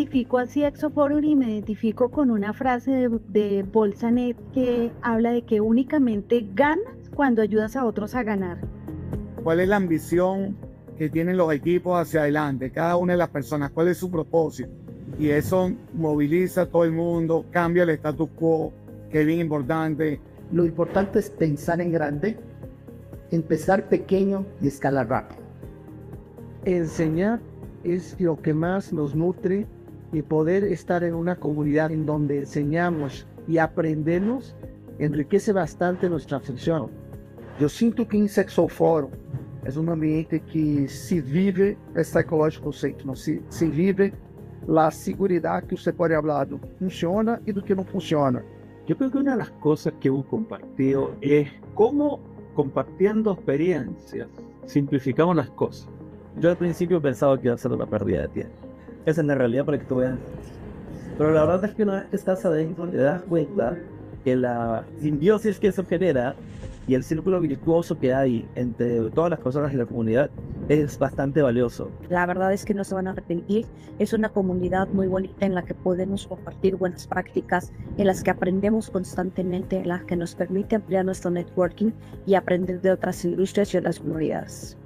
Identifico a CXO Forum y me identifico con una frase de, de Bolsanet que habla de que únicamente ganas cuando ayudas a otros a ganar. ¿Cuál es la ambición que tienen los equipos hacia adelante? Cada una de las personas, ¿cuál es su propósito? Y eso moviliza a todo el mundo, cambia el status quo, que es bien importante. Lo importante es pensar en grande, empezar pequeño y escalar rápido. Enseñar es lo que más nos nutre y poder estar en una comunidad en donde enseñamos y aprendemos enriquece bastante nuestra función. Eu sinto que em Sexual Fórum é um ambiente que se vive é psicológico conceito, não se, se vive a segurança que você pode falar do funciona e do que não funciona. Yo creo que una de las cosas que hemos compartido es cómo compartiendo experiencias simplificamos las cosas. Yo al principio pensaba que iba a ser una pérdida de tiempo. Esa es la realidad para que tú veas. Pero la verdad es que una vez que estás adentro te das cuenta que la simbiosis que eso genera y el círculo virtuoso que hay entre todas las personas de la comunidad es bastante valioso. La verdad es que no se van a arrepentir. Es una comunidad muy bonita en la que podemos compartir buenas prácticas, en las que aprendemos constantemente, en las que nos permite ampliar nuestro networking y aprender de otras industrias y otras comunidades.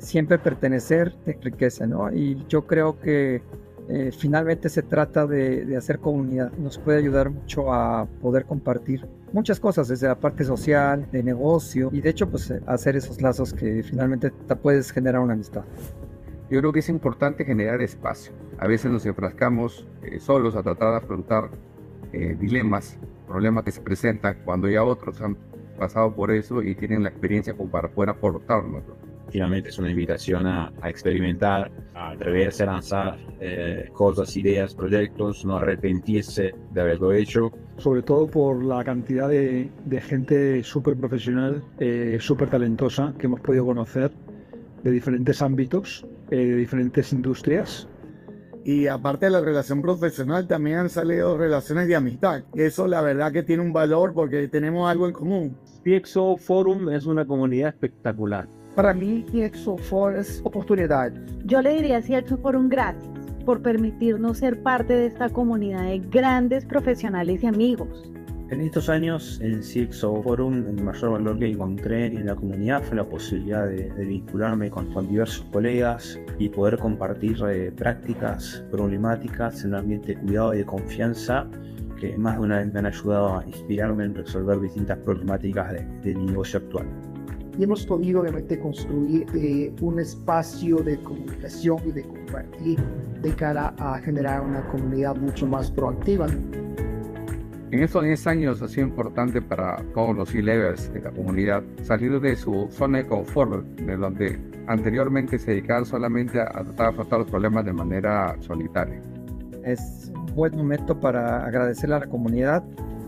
Siempre pertenecer te enriquece, ¿no? Y yo creo que eh, finalmente se trata de, de, hacer comunidad. Nos puede ayudar mucho a poder compartir muchas cosas, desde la parte social, de negocio y de hecho pues eh, hacer esos lazos que finalmente te puedes generar una amistad. Yo creo que es importante generar espacio. A veces nos enfrascamos eh, solos a tratar de afrontar eh, dilemas, problemas que se presentan cuando ya otros han pasado por eso y tienen la experiencia como para poder aportarnos finalmente es una invitación a, a experimentar, a atreverse a lanzar eh, cosas, ideas, proyectos, no arrepentirse de haberlo hecho. Sobre todo por la cantidad de, de gente súper profesional, eh, súper talentosa que hemos podido conocer de diferentes ámbitos, eh, de diferentes industrias. Y aparte de la relación profesional, también han salido relaciones de amistad. Eso la verdad que tiene un valor porque tenemos algo en común. PXO Forum es una comunidad espectacular para mí, Exo for es oportunidad. Yo le diría si Exo por un gracias por permitirnos ser parte de esta comunidad de grandes profesionales y amigos. En estos años en CXO Forum el mayor valor que encontré en la comunidad fue la posibilidad de, de vincularme con, con, diversos colegas y poder compartir eh, prácticas, problemáticas en un ambiente de cuidado y de confianza que más de una vez me han ayudado a inspirarme en resolver distintas problemáticas de, de mi negocio actual y hemos podido obviamente construir eh, un espacio de comunicación y de compartir de cara a generar una comunidad mucho más proactiva. En estos 10 años ha sido importante para todos los C-levels de la comunidad salir de su zona de confort, de donde anteriormente se dedicaban solamente a tratar de afrontar los problemas de manera solitaria. Es un buen momento para agradecerle a la comunidad.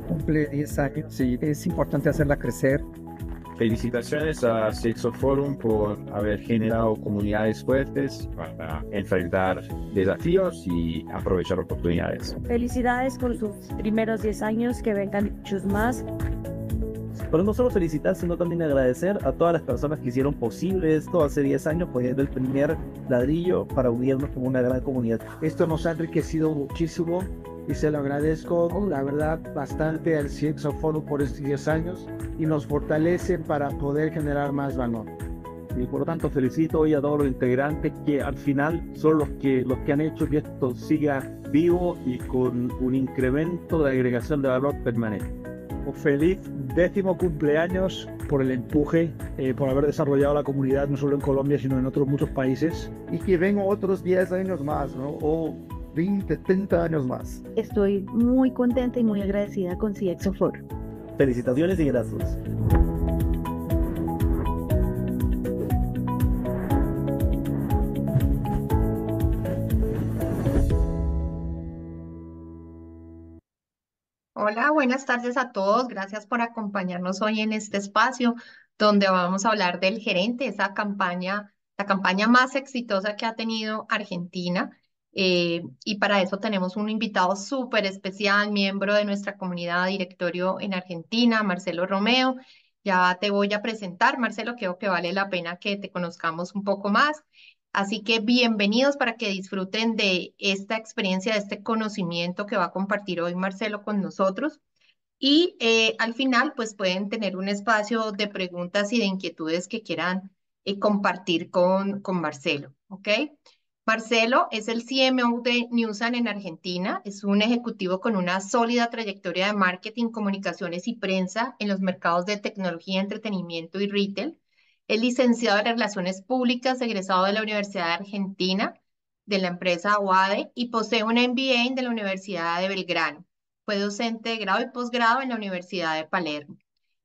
Cumple 10 años y es importante hacerla crecer Felicitaciones a Sexo Forum por haber generado comunidades fuertes para enfrentar desafíos y aprovechar oportunidades. Felicidades por sus primeros 10 años, que vengan muchos más. Pero no solo felicitar, sino también agradecer a todas las personas que hicieron posible esto hace 10 años, poniendo el primer ladrillo para unirnos como una gran comunidad. Esto nos ha enriquecido muchísimo y se lo agradezco, la verdad, bastante al CXO Forum por estos 10 años y nos fortalece para poder generar más valor. Y por lo tanto felicito hoy a todos los integrantes que al final son los que, los que han hecho que esto siga vivo y con un incremento de agregación de valor permanente. Un feliz décimo cumpleaños por el empuje, eh, por haber desarrollado la comunidad no solo en Colombia, sino en otros muchos países. Y que vengan otros 10 años más, ¿no? O 20, 30 años más. Estoy muy contenta y muy agradecida con CXO4. Felicitaciones y gracias. Hola, buenas tardes a todos. Gracias por acompañarnos hoy en este espacio donde vamos a hablar del gerente, esa campaña, la campaña más exitosa que ha tenido Argentina. Eh, y para eso tenemos un invitado súper especial, miembro de nuestra comunidad directorio en Argentina, Marcelo Romeo. Ya te voy a presentar, Marcelo, creo que vale la pena que te conozcamos un poco más. Así que bienvenidos para que disfruten de esta experiencia, de este conocimiento que va a compartir hoy Marcelo con nosotros. Y eh, al final, pues pueden tener un espacio de preguntas y de inquietudes que quieran eh, compartir con, con Marcelo, ¿ok? Marcelo es el CMO de Newsan en Argentina. Es un ejecutivo con una sólida trayectoria de marketing, comunicaciones y prensa en los mercados de tecnología, entretenimiento y retail. Es licenciado en Relaciones Públicas, egresado de la Universidad de Argentina, de la empresa UADE, y posee un MBA de la Universidad de Belgrano. Fue docente de grado y posgrado en la Universidad de Palermo.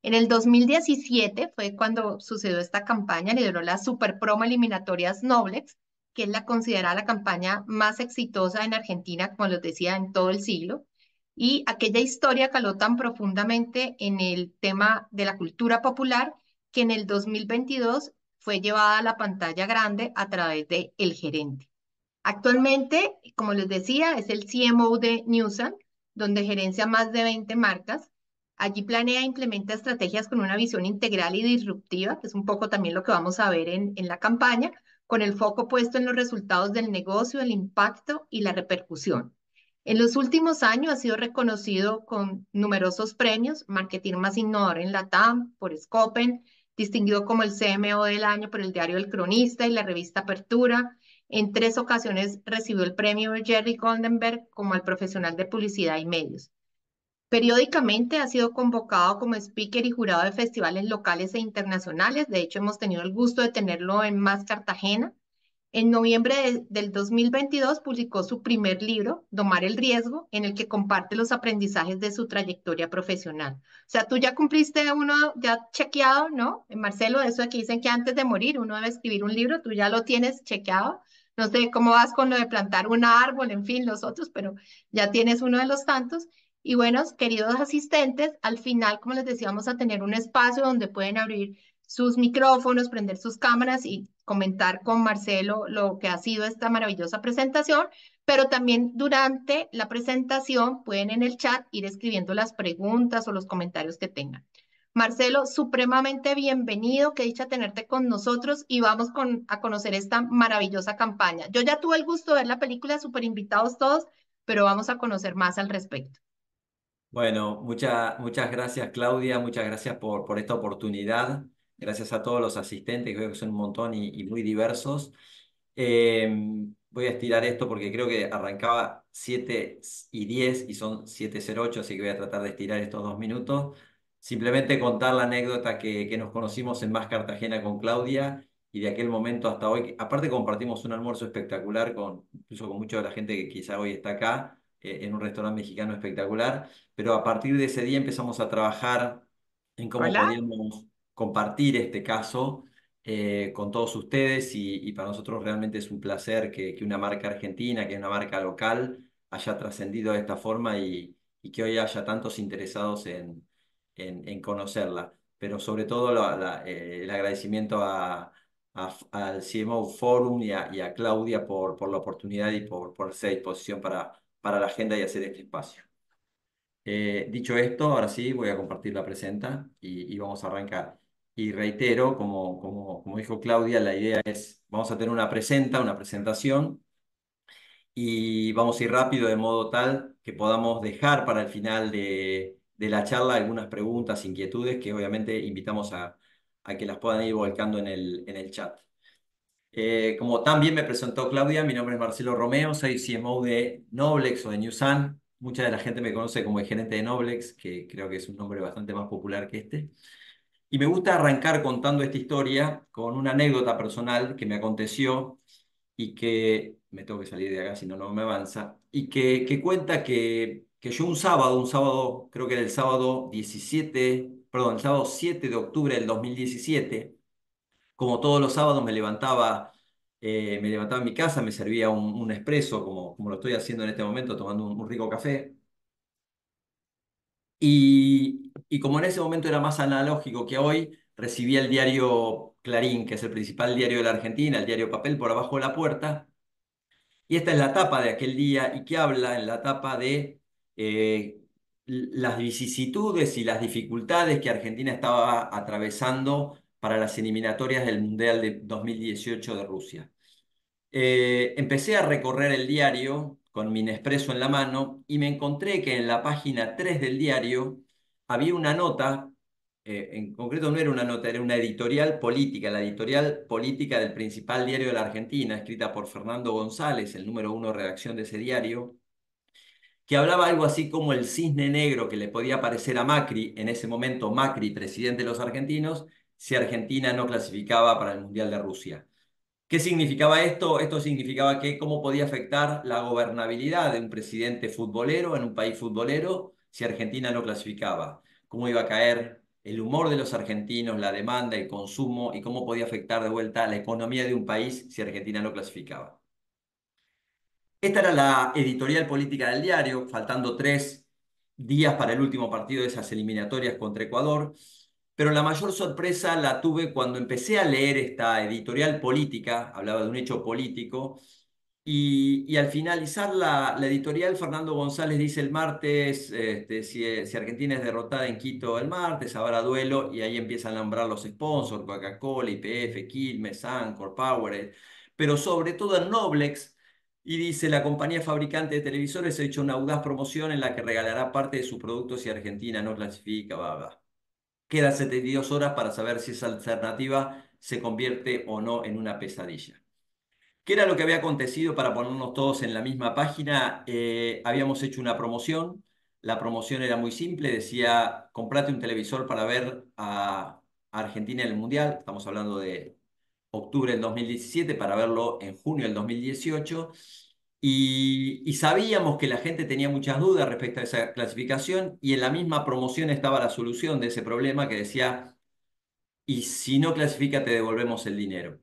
En el 2017 fue cuando sucedió esta campaña, lideró las Super Promo Eliminatorias Noblex, que es la considerada la campaña más exitosa en Argentina, como les decía, en todo el siglo. Y aquella historia caló tan profundamente en el tema de la cultura popular que en el 2022 fue llevada a la pantalla grande a través de El Gerente. Actualmente, como les decía, es el CMO de Newsan, donde gerencia más de 20 marcas. Allí planea e implementa estrategias con una visión integral y disruptiva, que es un poco también lo que vamos a ver en, en la campaña, con el foco puesto en los resultados del negocio, el impacto y la repercusión. En los últimos años ha sido reconocido con numerosos premios, Marketing más innovador en la TAM por Scopen, distinguido como el CMO del año por el diario El Cronista y la revista Apertura. En tres ocasiones recibió el premio Jerry Goldenberg como el profesional de publicidad y medios. Periódicamente ha sido convocado como speaker y jurado de festivales locales e internacionales. De hecho, hemos tenido el gusto de tenerlo en Más Cartagena. En noviembre del 2022 publicó su primer libro, Domar el Riesgo, en el que comparte los aprendizajes de su trayectoria profesional. O sea, tú ya cumpliste uno ya chequeado, ¿no? Marcelo, eso de que dicen que antes de morir uno debe escribir un libro, tú ya lo tienes chequeado. No sé cómo vas con lo de plantar un árbol, en fin, los otros, pero ya tienes uno de los tantos. Y bueno, queridos asistentes, al final, como les decía, vamos a tener un espacio donde pueden abrir sus micrófonos, prender sus cámaras y comentar con Marcelo lo que ha sido esta maravillosa presentación, pero también durante la presentación pueden en el chat ir escribiendo las preguntas o los comentarios que tengan. Marcelo, supremamente bienvenido, qué dicha tenerte con nosotros y vamos con, a conocer esta maravillosa campaña. Yo ya tuve el gusto de ver la película, súper invitados todos, pero vamos a conocer más al respecto. Bueno, muchas muchas gracias Claudia, muchas gracias por, por esta oportunidad. Gracias a todos los asistentes, que veo que son un montón y, muy diversos. Em, voy a estirar esto porque creo que arrancaba 7 y 10 y son 7.08, así que voy a tratar de estirar estos dos minutos. Simplemente contar la anécdota que, que nos conocimos en Más Cartagena con Claudia y de aquel momento hasta hoy. Aparte compartimos un almuerzo espectacular con, incluso con mucha de la gente que quizá hoy está acá eh, en un restaurante mexicano espectacular, pero a partir de ese día empezamos a trabajar en cómo podíamos compartir este caso eh, con todos ustedes y, para nosotros realmente es un placer que, que, una marca argentina, que es una marca local, haya trascendido de esta forma y, y, que hoy haya tantos interesados en, en, en conocerla. Pero sobre todo la, eh, el agradecimiento a, al CMO Forum y a, y a, Claudia por, por la oportunidad y por, por ser disposición para, para la agenda y hacer este espacio. Eh, dicho esto, ahora sí voy a compartir la presenta y, vamos a arrancar. Y reitero, como, como, como dijo Claudia, la idea es, vamos a tener una presenta, una presentación, y vamos a ir rápido de modo tal que podamos dejar para el final de, de la charla algunas preguntas, inquietudes, que obviamente invitamos a, a que las puedan ir volcando en el, en el chat. Eh, como también me presentó Claudia, mi nombre es Marcelo Romeo, soy CMO de Noblex o de Newsan. Mucha de la gente me conoce como el gerente de Noblex, que creo que es un nombre bastante más popular que este. Y me gusta arrancar contando esta historia con una anécdota personal que me aconteció y que, me tengo que salir de acá si no, no me avanza, y que, que cuenta que, que yo un sábado, un sábado, creo que era el sábado 17, perdón, el sábado 7 de octubre del 2017, como todos los sábados me levantaba, eh, me levantaba en mi casa, me servía un, un espresso, como, lo estoy haciendo en este momento, tomando un, rico café. Y, y, como en ese momento era más analógico que hoy, recibía el diario Clarín, que es el principal diario de la Argentina, el diario papel, por abajo de la puerta. Y esta es la tapa de aquel día y que habla en la tapa de eh, las vicisitudes y las dificultades que Argentina estaba atravesando para las eliminatorias del Mundial de 2018 de Rusia. Eh, empecé a recorrer el diario con mi Nespresso en la mano y me encontré que en la página 3 del diario había una nota, eh, en concreto no era una nota, era una editorial política, la editorial política del principal diario de la Argentina, escrita por Fernando González, el número uno de redacción de ese diario, que hablaba algo así como el cisne negro que le podía parecer a Macri, en ese momento Macri, presidente de los argentinos, si Argentina no clasificaba para el Mundial de Rusia. ¿Qué significaba esto? Esto significaba que cómo podía afectar la gobernabilidad de un presidente futbolero en un país futbolero si Argentina no clasificaba. Cómo iba a caer el humor de los argentinos, la demanda, el consumo y cómo podía afectar de vuelta la economía de un país si Argentina no clasificaba. Esta era la editorial política del diario, faltando tres días para el último partido de esas eliminatorias contra Ecuador. Pero la mayor sorpresa la tuve cuando empecé a leer esta editorial política, hablaba de un hecho político, y, al finalizar la, editorial, Fernando González dice el martes, este, si, Argentina es derrotada en Quito el martes, habrá duelo, y ahí empiezan a nombrar los sponsors, Coca-Cola, IPF, Quilmes, Sancor, Power, pero sobre todo en Noblex, y dice, la compañía fabricante de televisores ha hecho una audaz promoción en la que regalará parte de sus productos si Argentina no clasifica, va, Quedan 72 horas para saber si esa alternativa se convierte o no en una pesadilla. ¿Qué era lo que había acontecido para ponernos todos en la misma página? Eh, habíamos hecho una promoción. La promoción era muy simple, decía, comprate un televisor para ver a Argentina en el Mundial. Estamos hablando de octubre del 2017 para verlo en junio del 2018. Y, sabíamos que la gente tenía muchas dudas respecto a esa clasificación y en la misma promoción estaba la solución de ese problema que decía, y si no clasifica te devolvemos el dinero.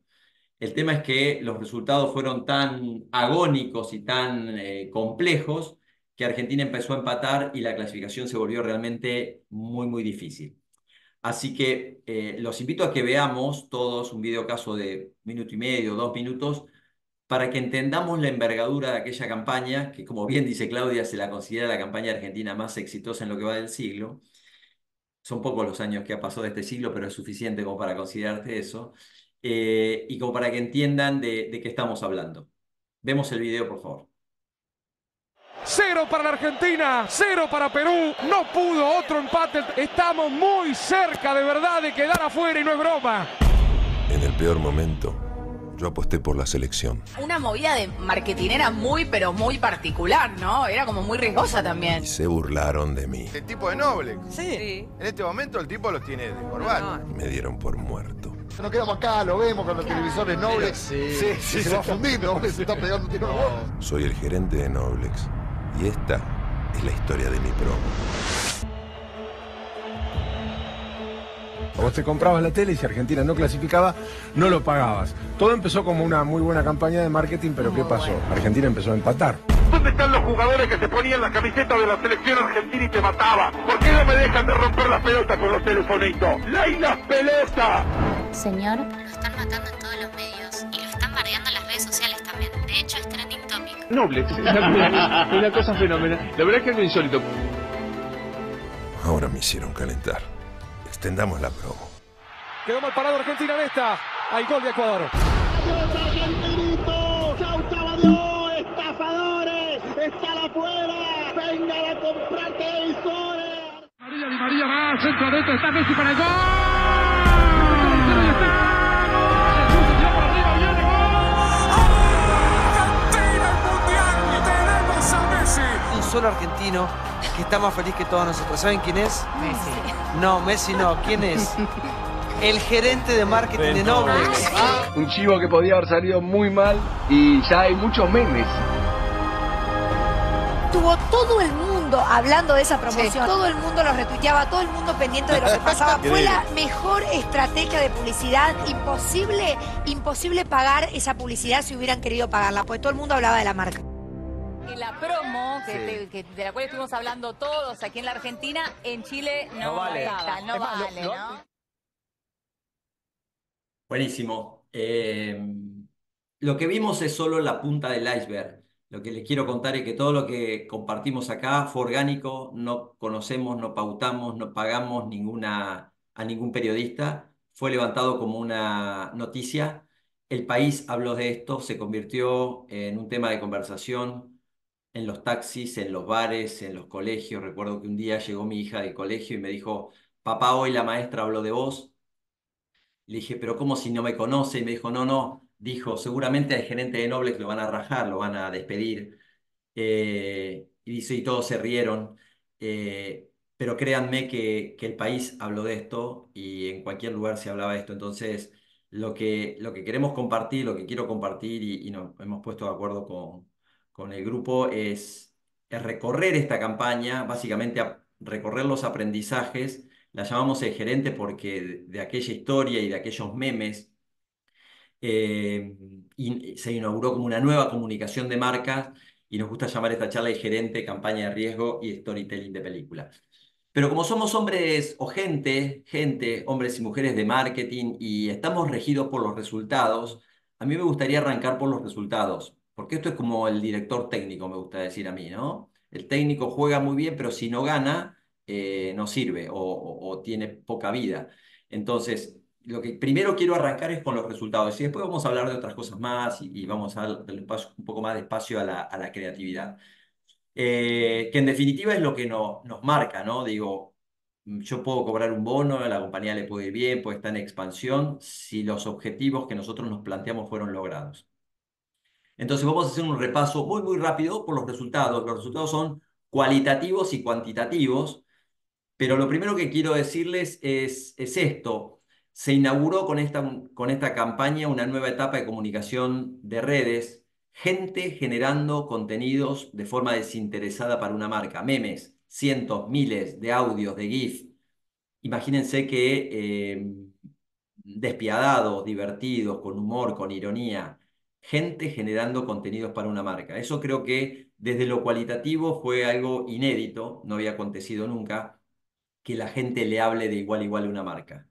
El tema es que los resultados fueron tan agónicos y tan eh, complejos que Argentina empezó a empatar y la clasificación se volvió realmente muy, muy difícil. Así que eh, los invito a que veamos todos un video caso de minuto y medio, dos minutos, para que entendamos la envergadura de aquella campaña, que como bien dice Claudia, se la considera la campaña argentina más exitosa en lo que va del siglo. Son pocos los años que ha pasado de este siglo, pero es suficiente como para considerarte eso. Eh, y como para que entiendan de, de qué estamos hablando. Vemos el video, por favor. Cero para la Argentina, cero para Perú. No pudo otro empate. Estamos muy cerca de verdad de quedar afuera y no es broma. En el peor momento, yo aposté por la selección. Una movida de marketinera muy, pero muy particular, ¿no? Era como muy riesgosa también. Y se burlaron de mí. El tipo de noble. Sí. En este momento el tipo los tiene de corbata. Me dieron por muerto. Nos quedamos acá, lo vemos con los televisores Noblex. Sí, sí, se va a fundir, Noblex se está pegando un tiro Soy el gerente de Noblex. Y esta es la historia de mi promo. Vos te comprabas la tele y si Argentina no clasificaba, no lo pagabas. Todo empezó como una muy buena campaña de marketing, pero ¿qué pasó? Argentina empezó a empatar. ¿Dónde están los jugadores que se ponían la camiseta de la selección argentina y te mataba? ¿Por qué no me dejan de romper las pelotas con los telefonitos? ¡Ley las pelotas! Señor, lo están matando en todos los medios y lo están bardeando en las redes sociales también. De hecho, es trending topic. Noble, es una, una cosa fenomenal. La verdad es que es algo insólito. Ahora me hicieron calentar. Extendamos la promo. Quedó mal parado Argentina en esta. Hay gol de Ecuador. ¡Adiós, argentinitos! ¡Chau, chau, ¡Estafadores! ¡Están afuera! ¡Vengan a comprar televisores! María Di María va, centro adentro, está Messi para el gol. Un solo argentino que está más feliz que todos nosotros. ¿Saben quién es? Messi. No, Messi no. ¿Quién es? El gerente de marketing de Noblex. Un chivo que podía haber salido muy mal y ya hay muchos memes. Tuvo todo el mundo hablando de esa promoción. Todo el mundo lo retuiteaba, todo el mundo pendiente de lo que pasaba. Fue la mejor estrategia de publicidad. Imposible, imposible pagar esa publicidad si hubieran querido pagarla, porque todo el mundo hablaba de la marca. La promo, que te- que- de la cual estuvimos hablando todos aquí en la Argentina, en Chile no, No vale. está, no más, vale, lo- ¿no? Buenísimo. Eh, lo que vimos es solo la punta del iceberg. Lo que les quiero contar es que todo lo que compartimos acá fue orgánico, no conocemos, no pautamos, no pagamos ninguna, a ningún periodista, fue levantado como una noticia. el país habló de esto, se convirtió en un tema de conversación en los taxis, en los bares, en los colegios. Recuerdo que un día llegó mi hija del colegio y me dijo, papá, hoy la maestra habló de vos. Le dije, pero ¿cómo si no me conoce? Y me dijo, no, no. Dijo, seguramente al gerente de Noblex lo van a rajar, lo van a despedir. Eh, y dice, y todos se rieron. Eh, pero créanme que, que el país habló de esto y en cualquier lugar se hablaba de esto. Entonces, lo que, lo que queremos compartir, lo que quiero compartir y, y nos hemos puesto de acuerdo con, con el grupo es, recorrer esta campaña, básicamente recorrer los aprendizajes. La llamamos el gerente porque de, aquella historia y de aquellos memes eh, se inauguró como una nueva comunicación de marcas y nos gusta llamar esta charla el gerente, campaña de riesgo y storytelling de películas. Pero como somos hombres o gente, gente, hombres y mujeres de marketing y estamos regidos por los resultados, a mí me gustaría arrancar por los resultados, porque esto es como el director técnico, me gusta decir a mí, ¿no? El técnico juega muy bien, pero si no gana, eh, no sirve o, tiene poca vida. Entonces, lo que primero quiero arrancar es con los resultados y después vamos a hablar de otras cosas más y, vamos a darle un, poco más de espacio a la, a la creatividad. Eh, que en definitiva es lo que no- nos marca, ¿no? Digo, mm, yo puedo cobrar un bono, a la compañía le puede ir bien, puede estar en expansión, si los objetivos que nosotros nos planteamos fueron logrados. Entonces vamos a hacer un repaso muy, muy rápido por los resultados. Los resultados son cualitativos y cuantitativos, pero lo primero que quiero decirles es, es esto. Se inauguró con esta, con esta campaña una nueva etapa de comunicación de redes, gente generando contenidos de forma desinteresada para una marca, memes, cientos, miles de audios, de GIF. Imagínense que eh, despiadados, divertidos, con humor, con ironía, gente generando contenidos para una marca. Eso creo que desde lo cualitativo fue algo inédito, no había acontecido nunca, que la gente le hable de igual a igual a una marca.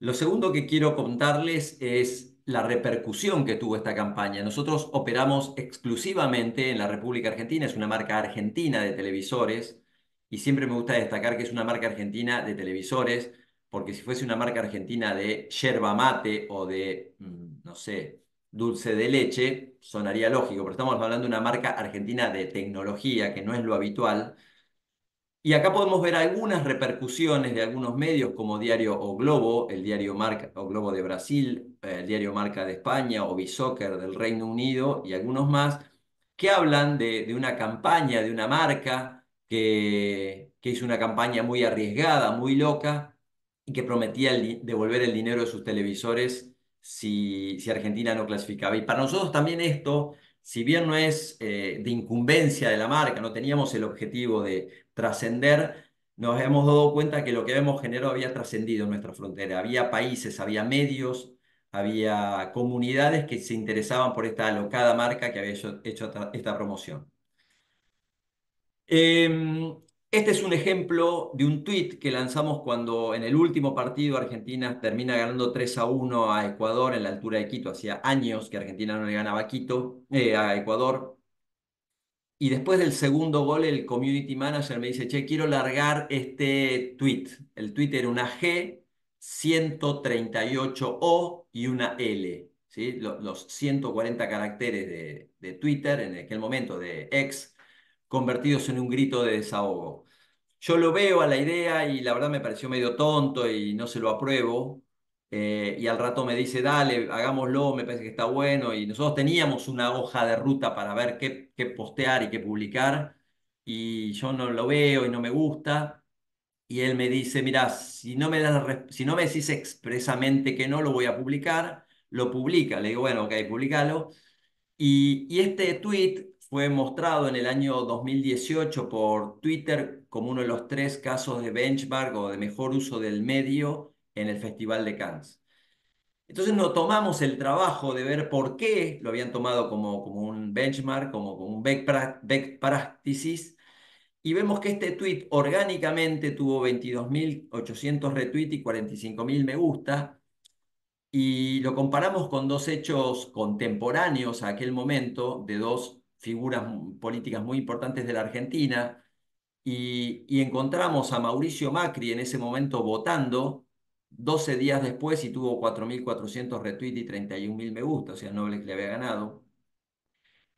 Lo segundo que quiero contarles es la repercusión que tuvo esta campaña. Nosotros operamos exclusivamente en la República Argentina, es una marca argentina de televisores y siempre me gusta destacar que es una marca argentina de televisores, porque si fuese una marca argentina de yerba mate o de, mm, no sé, dulce de leche, sonaría lógico, pero estamos hablando de una marca argentina de tecnología, que no es lo habitual. Y acá podemos ver algunas repercusiones de algunos medios como Diario O Globo, el diario Marca O Globo de Brasil, eh, el diario Marca de España o Bisoccer del Reino Unido y algunos más, que hablan de, una campaña, de una marca que, hizo una campaña muy arriesgada, muy loca y que prometía devolver el dinero de sus televisores si, si Argentina no clasificaba. Y para nosotros también esto, si bien no es eh, de incumbencia de la marca, no teníamos el objetivo de trascender, nos hemos dado cuenta que lo que habíamos generado había trascendido en nuestra frontera. Había países, había medios, había comunidades que se interesaban por esta alocada marca que había hecho, esta promoción. Em, este es un ejemplo de un tweet que lanzamos cuando en el último partido Argentina termina ganando 3 a 1 a Ecuador en la altura de Quito. Hacía años que Argentina no le ganaba a Quito, eh, a Ecuador. Y después del segundo gol, el community manager me dice, che, quiero largar este tweet. El tweet era una G, 138O y una L. ¿sí? Lo- Los 140 caracteres de, de Twitter en aquel momento, de X, convertidos en un grito de desahogo. Yo lo veo a la idea y la verdad me pareció medio tonto y no se lo apruebo. Eh, y al rato me dice, dale, hagámoslo, me parece que está bueno. Y nosotros teníamos una hoja de ruta para ver qué, qué postear y qué publicar. Y yo no lo veo y no me gusta. Y él me dice, mira, si no me das si no me decís expresamente que no lo voy a publicar, lo publica. Le digo, bueno, ok, publicalo. Y, y este tweet fue mostrado en el año 2018 por Twitter como uno de los tres casos de benchmark o de mejor uso del medio en el Festival de Cannes. Entonces nos tomamos el trabajo de ver por qué lo habían tomado como, como un benchmark, como, como un best prac- best practices, y vemos que este tweet orgánicamente tuvo 22.800 retweets y 45.000 me gusta, y lo comparamos con dos hechos contemporáneos a aquel momento de dos figuras políticas muy importantes de la Argentina y, encontramos a Mauricio Macri en ese momento votando 12 días después y tuvo 4.400 retweets y 31.000 me gusta, o sea, Noblex le había ganado.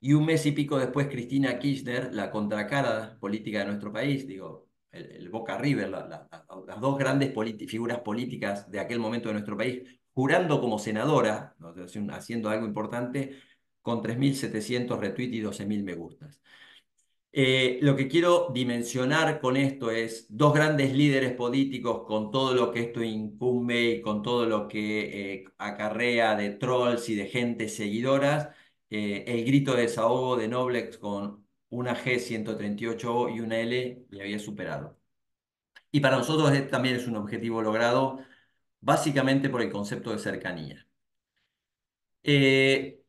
Y un mes y pico después, Cristina Kirchner, la contracara política de nuestro país, digo, el, Boca River, las dos grandes figuras políticas de aquel momento de nuestro país, jurando como senadora, haciendo algo importante, con 3.700 retweets y 12.000 me gustas. Eh, lo que quiero dimensionar con esto es dos grandes líderes políticos con todo lo que esto incumbe y con todo lo que eh, acarrea de trolls y de gente seguidoras. Eh, el grito de desahogo de Noblex con una G138O y una L le había superado. Y para nosotros también es un objetivo logrado básicamente por el concepto de cercanía.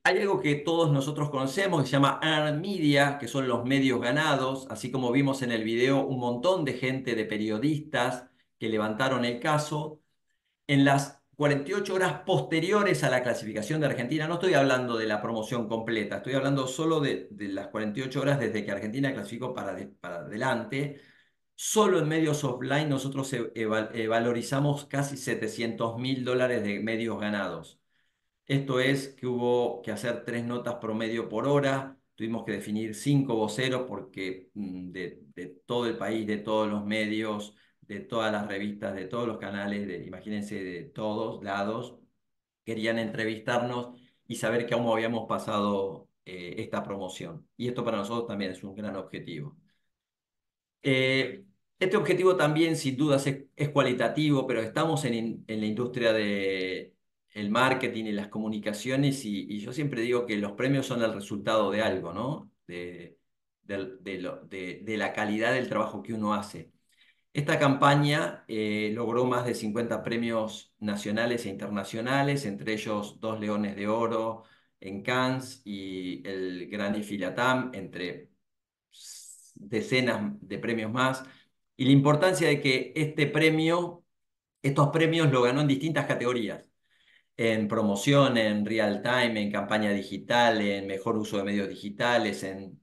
Hay algo que todos nosotros conocemos que se llama earned media, que son los medios ganados, así como vimos en el video un montón de gente, de periodistas que levantaron el caso. En las 48 horas posteriores a la clasificación de Argentina, no estoy hablando de la promoción completa, estoy hablando solo de, las 48 horas desde que Argentina clasificó para, para adelante, Solo en medios offline nosotros e, e, valorizamos casi 700 mil dólares de medios ganados. Esto es que hubo que hacer tres notas promedio por hora, tuvimos que definir cinco voceros porque mm, de, todo el país, de todos los medios, de todas las revistas, de todos los canales, de, imagínense, de todos lados, querían entrevistarnos y saber cómo habíamos pasado eh, esta promoción. Y esto para nosotros también es un gran objetivo. Eh, este objetivo también, sin dudas, es, cualitativo, pero estamos en, la industria del el marketing y las comunicaciones y, yo siempre digo que los premios son el resultado de algo, ¿no? De, de, la calidad del trabajo que uno hace. Esta campaña eh, logró más de 50 premios nacionales e internacionales, entre ellos dos Leones de Oro en Cannes y el Gran Filatam, entre decenas de premios más. Y la importancia de que este premio, estos premios lo ganó en distintas categorías. En promoción, en real time, en campaña digital, en mejor uso de medios digitales, en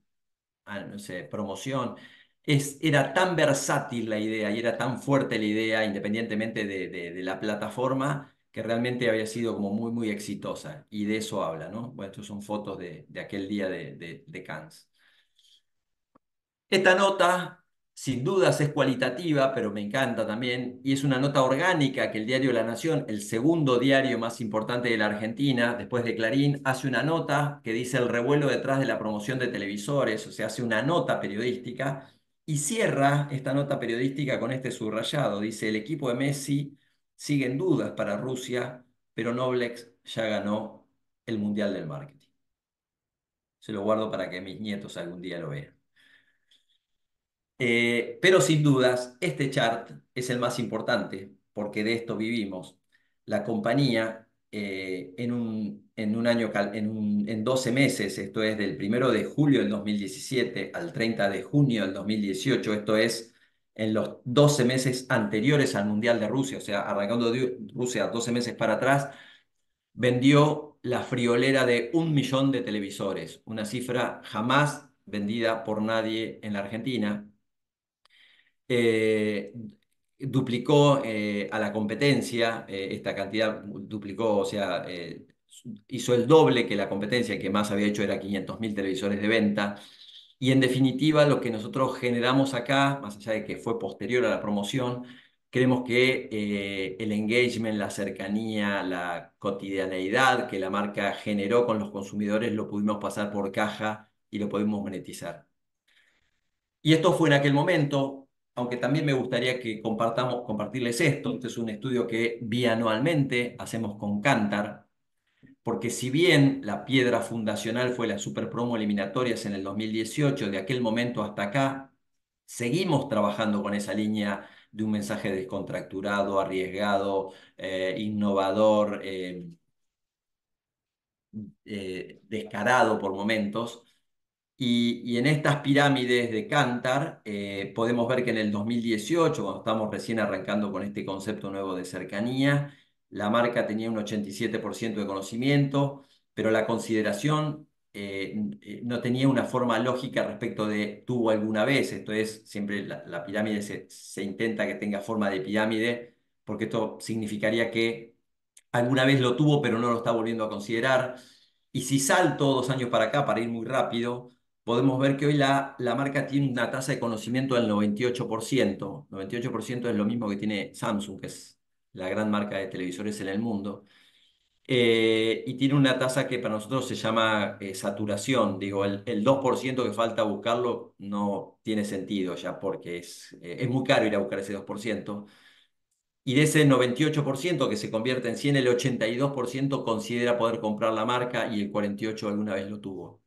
ah, promoción. Es, era tan versátil la idea y era tan fuerte la idea, independientemente de, la plataforma, que realmente había sido como muy, muy exitosa. Y de eso habla, ¿no? Bueno, estas son fotos de, aquel día de, de Cannes. Esta nota, sin dudas, es cualitativa, pero me encanta también, y es una nota orgánica que el diario La Nación, el segundo diario más importante de la Argentina, después de Clarín, hace una nota que dice el revuelo detrás de la promoción de televisores, o sea, hace una nota periodística, y cierra esta nota periodística con este subrayado. Dice, el equipo de Messi sigue en dudas para Rusia, pero Noblex ya ganó el Mundial del Marketing. Se lo guardo para que mis nietos algún día lo vean. Eh, pero sin dudas, este chart es el más importante porque de esto vivimos. La compañía eh, en, un, en un año, en, en 12 meses, esto es del 1 de julio del 2017 al 30 de junio del 2018, esto es en los 12 meses anteriores al Mundial de Rusia, o sea, arrancando de Rusia 12 meses para atrás, vendió la friolera de un millón de televisores, una cifra jamás vendida por nadie en la Argentina eh, duplicó eh, a la competencia, eh, esta cantidad duplicó, o sea, hizo el doble que la competencia, que más había hecho era 500.000 televisores de venta. Y en definitiva, lo que nosotros generamos acá, más allá de que fue posterior a la promoción, creemos que el engagement, la cercanía, la cotidianeidad que la marca generó con los consumidores lo pudimos pasar por caja y lo pudimos monetizar. Y esto fue en aquel momento, aunque también me gustaría que compartamos, compartirles esto. Este es un estudio que bianualmente hacemos con Cantar, porque si bien la piedra fundacional fue la Super Promo eliminatorias en el 2018, de aquel momento hasta acá, seguimos trabajando con esa línea de un mensaje descontracturado, arriesgado, eh, innovador, eh, eh, descarado por momentos, y, en estas pirámides de Cantar eh, podemos ver que en el 2018, cuando estamos recién arrancando con este concepto nuevo de cercanía, la marca tenía un 87% de conocimiento, pero la consideración eh, eh, no tenía una forma lógica respecto de tuvo alguna vez. Esto es, siempre la, pirámide se, se, intenta que tenga forma de pirámide porque esto significaría que alguna vez lo tuvo pero no lo está volviendo a considerar. Y si salto dos años para acá, para ir muy rápido, podemos ver que hoy la, la marca tiene una tasa de conocimiento del 98%. 98% es lo mismo que tiene Samsung, que es la gran marca de televisores en el mundo. Eh, y tiene una tasa que para nosotros se llama eh, saturación. Digo, el, el 2% que falta buscarlo no tiene sentido ya porque es, eh, es muy caro ir a buscar ese 2%. Y de ese 98% que se convierte en 100, el 82% considera poder comprar la marca y el 48% alguna vez lo tuvo.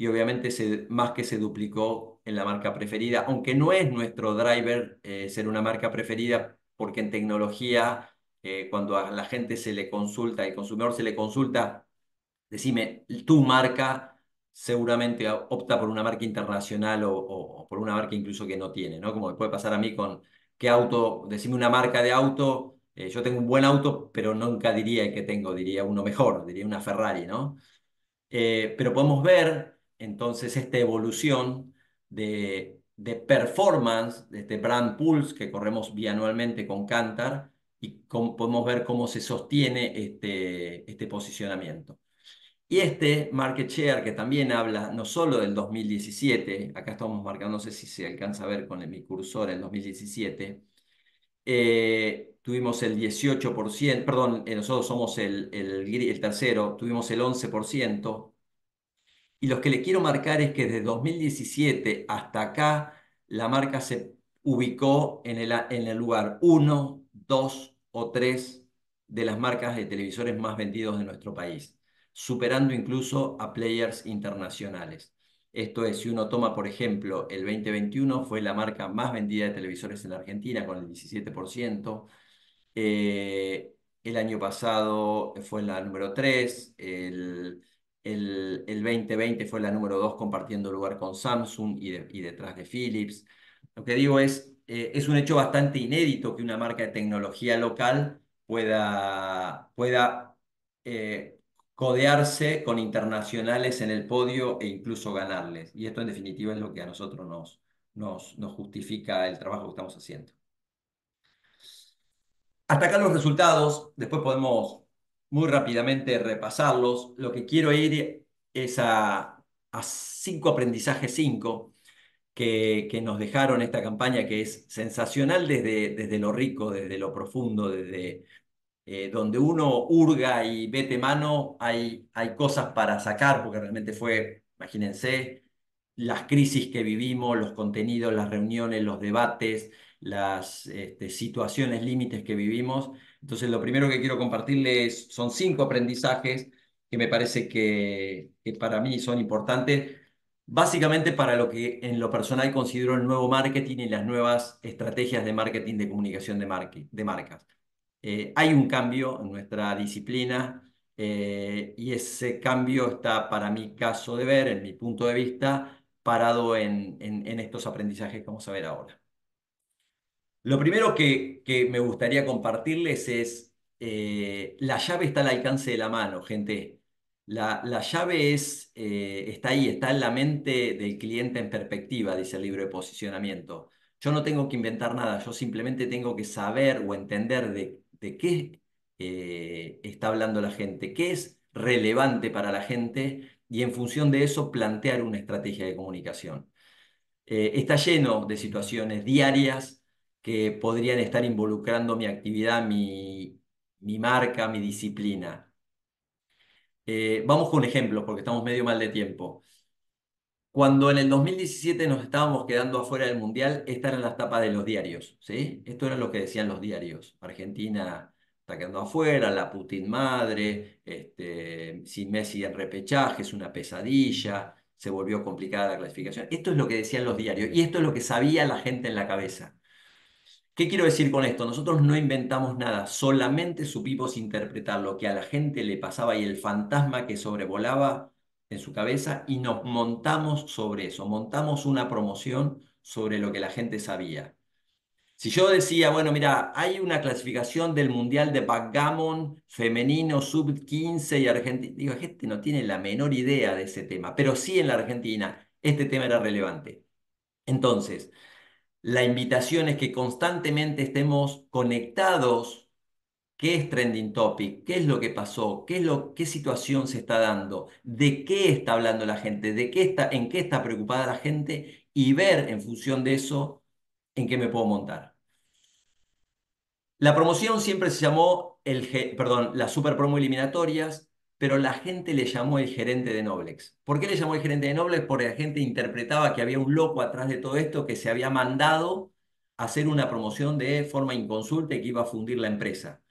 Y obviamente más que se duplicó en la marca preferida, aunque no es nuestro driver ser una marca preferida, porque en tecnología eh, cuando a la gente se le consulta, el consumidor se le consulta, decime, tu marca seguramente opta por una marca internacional o, por una marca incluso que no tiene, ¿no? Como puede pasar a mí con qué auto, decime una marca de auto, eh, yo tengo un buen auto, pero nunca diría que tengo, diría uno mejor, diría una Ferrari, ¿no? Eh, pero podemos ver entonces esta evolución de, de performance de este brand Pulse que corremos bianualmente con Cantar, y podemos ver cómo se sostiene este, este posicionamiento. Y este market share que también habla no solo del 2017, acá estamos marcando, no sé si se alcanza a ver con mi cursor, el 2017, eh, tuvimos el 18%, perdón, eh, nosotros somos el, el, el, tercero, tuvimos el 11%, y lo que le quiero marcar es que desde 2017 hasta acá, la marca se ubicó en el, lugar 1, dos o tres de las marcas de televisores más vendidos de nuestro país, superando incluso a players internacionales. Esto es, si uno toma, por ejemplo, el 2021 fue la marca más vendida de televisores en la Argentina con el 17%. Eh, el año pasado fue la número 3, el, el, 2020 fue la número 2 compartiendo lugar con Samsung y, y detrás de Philips. Lo que digo es, eh, es un hecho bastante inédito que una marca de tecnología local pueda, pueda eh, codearse con internacionales en el podio e incluso ganarles. Y esto en definitiva es lo que a nosotros nos, nos, nos justifica el trabajo que estamos haciendo. Hasta acá los resultados, después podemos muy rápidamente repasarlos. Lo que quiero ir es a, a cinco aprendizajes, cinco, que, nos dejaron esta campaña que es sensacional desde, desde lo rico, desde lo profundo, desde eh, donde uno hurga y vete mano, hay, hay cosas para sacar, porque realmente fue, imagínense, las crisis que vivimos, los contenidos, las reuniones, los debates, las este, situaciones límites que vivimos. Entonces, lo primero que quiero compartirles son cinco aprendizajes que me parece que, para mí son importantes básicamente para lo que en lo personal considero el nuevo marketing y las nuevas estrategias de marketing de comunicación de, de marcas. Eh, hay un cambio en nuestra disciplina eh, y ese cambio está, para mi caso de ver, en mi punto de vista, parado en, en, estos aprendizajes que vamos a ver ahora. Lo primero que, que me gustaría compartirles es, eh, la llave está al alcance de la mano, gente. La, llave es, eh, está ahí, está en la mente del cliente en perspectiva, dice el libro de posicionamiento. Yo no tengo que inventar nada, yo simplemente tengo que saber o entender de, qué eh, está hablando la gente, qué es relevante para la gente y en función de eso plantear una estrategia de comunicación. Eh, está lleno de situaciones diarias que podrían estar involucrando mi actividad, mi marca, mi disciplina. Eh, vamos con ejemplos porque estamos medio mal de tiempo. Cuando en el 2017 nos estábamos quedando afuera del Mundial, estas eran las tapas de los diarios, ¿sí? Esto era lo que decían los diarios. Argentina está quedando afuera, la Putin madre, este, sin Messi en repechaje, es una pesadilla, se volvió complicada la clasificación. Esto es lo que decían los diarios y esto es lo que sabía la gente en la cabeza. ¿Qué quiero decir con esto? Nosotros no inventamos nada, solamente supimos interpretar lo que a la gente le pasaba y el fantasma que sobrevolaba en su cabeza y nos montamos sobre eso, montamos una promoción sobre lo que la gente sabía. Si yo decía, bueno, mira, hay una clasificación del Mundial de Backgammon femenino sub-15 y Argentina, digo, gente no tiene la menor idea de ese tema, pero sí en la Argentina este tema era relevante. Entonces, la invitación es que constantemente estemos conectados. Qué es trending topic, qué es lo que pasó, qué es lo, qué situación se está dando, de qué está hablando la gente, de qué está, en qué está preocupada la gente y ver en función de eso en qué me puedo montar. La promoción siempre se llamó el, perdón, las super promo eliminatorias, pero la gente le llamó el gerente de Noblex. ¿Por qué le llamó el gerente de Noblex? Porque la gente interpretaba que había un loco atrás de todo esto que se había mandado a hacer una promoción de forma inconsulta y que iba a fundir la empresa.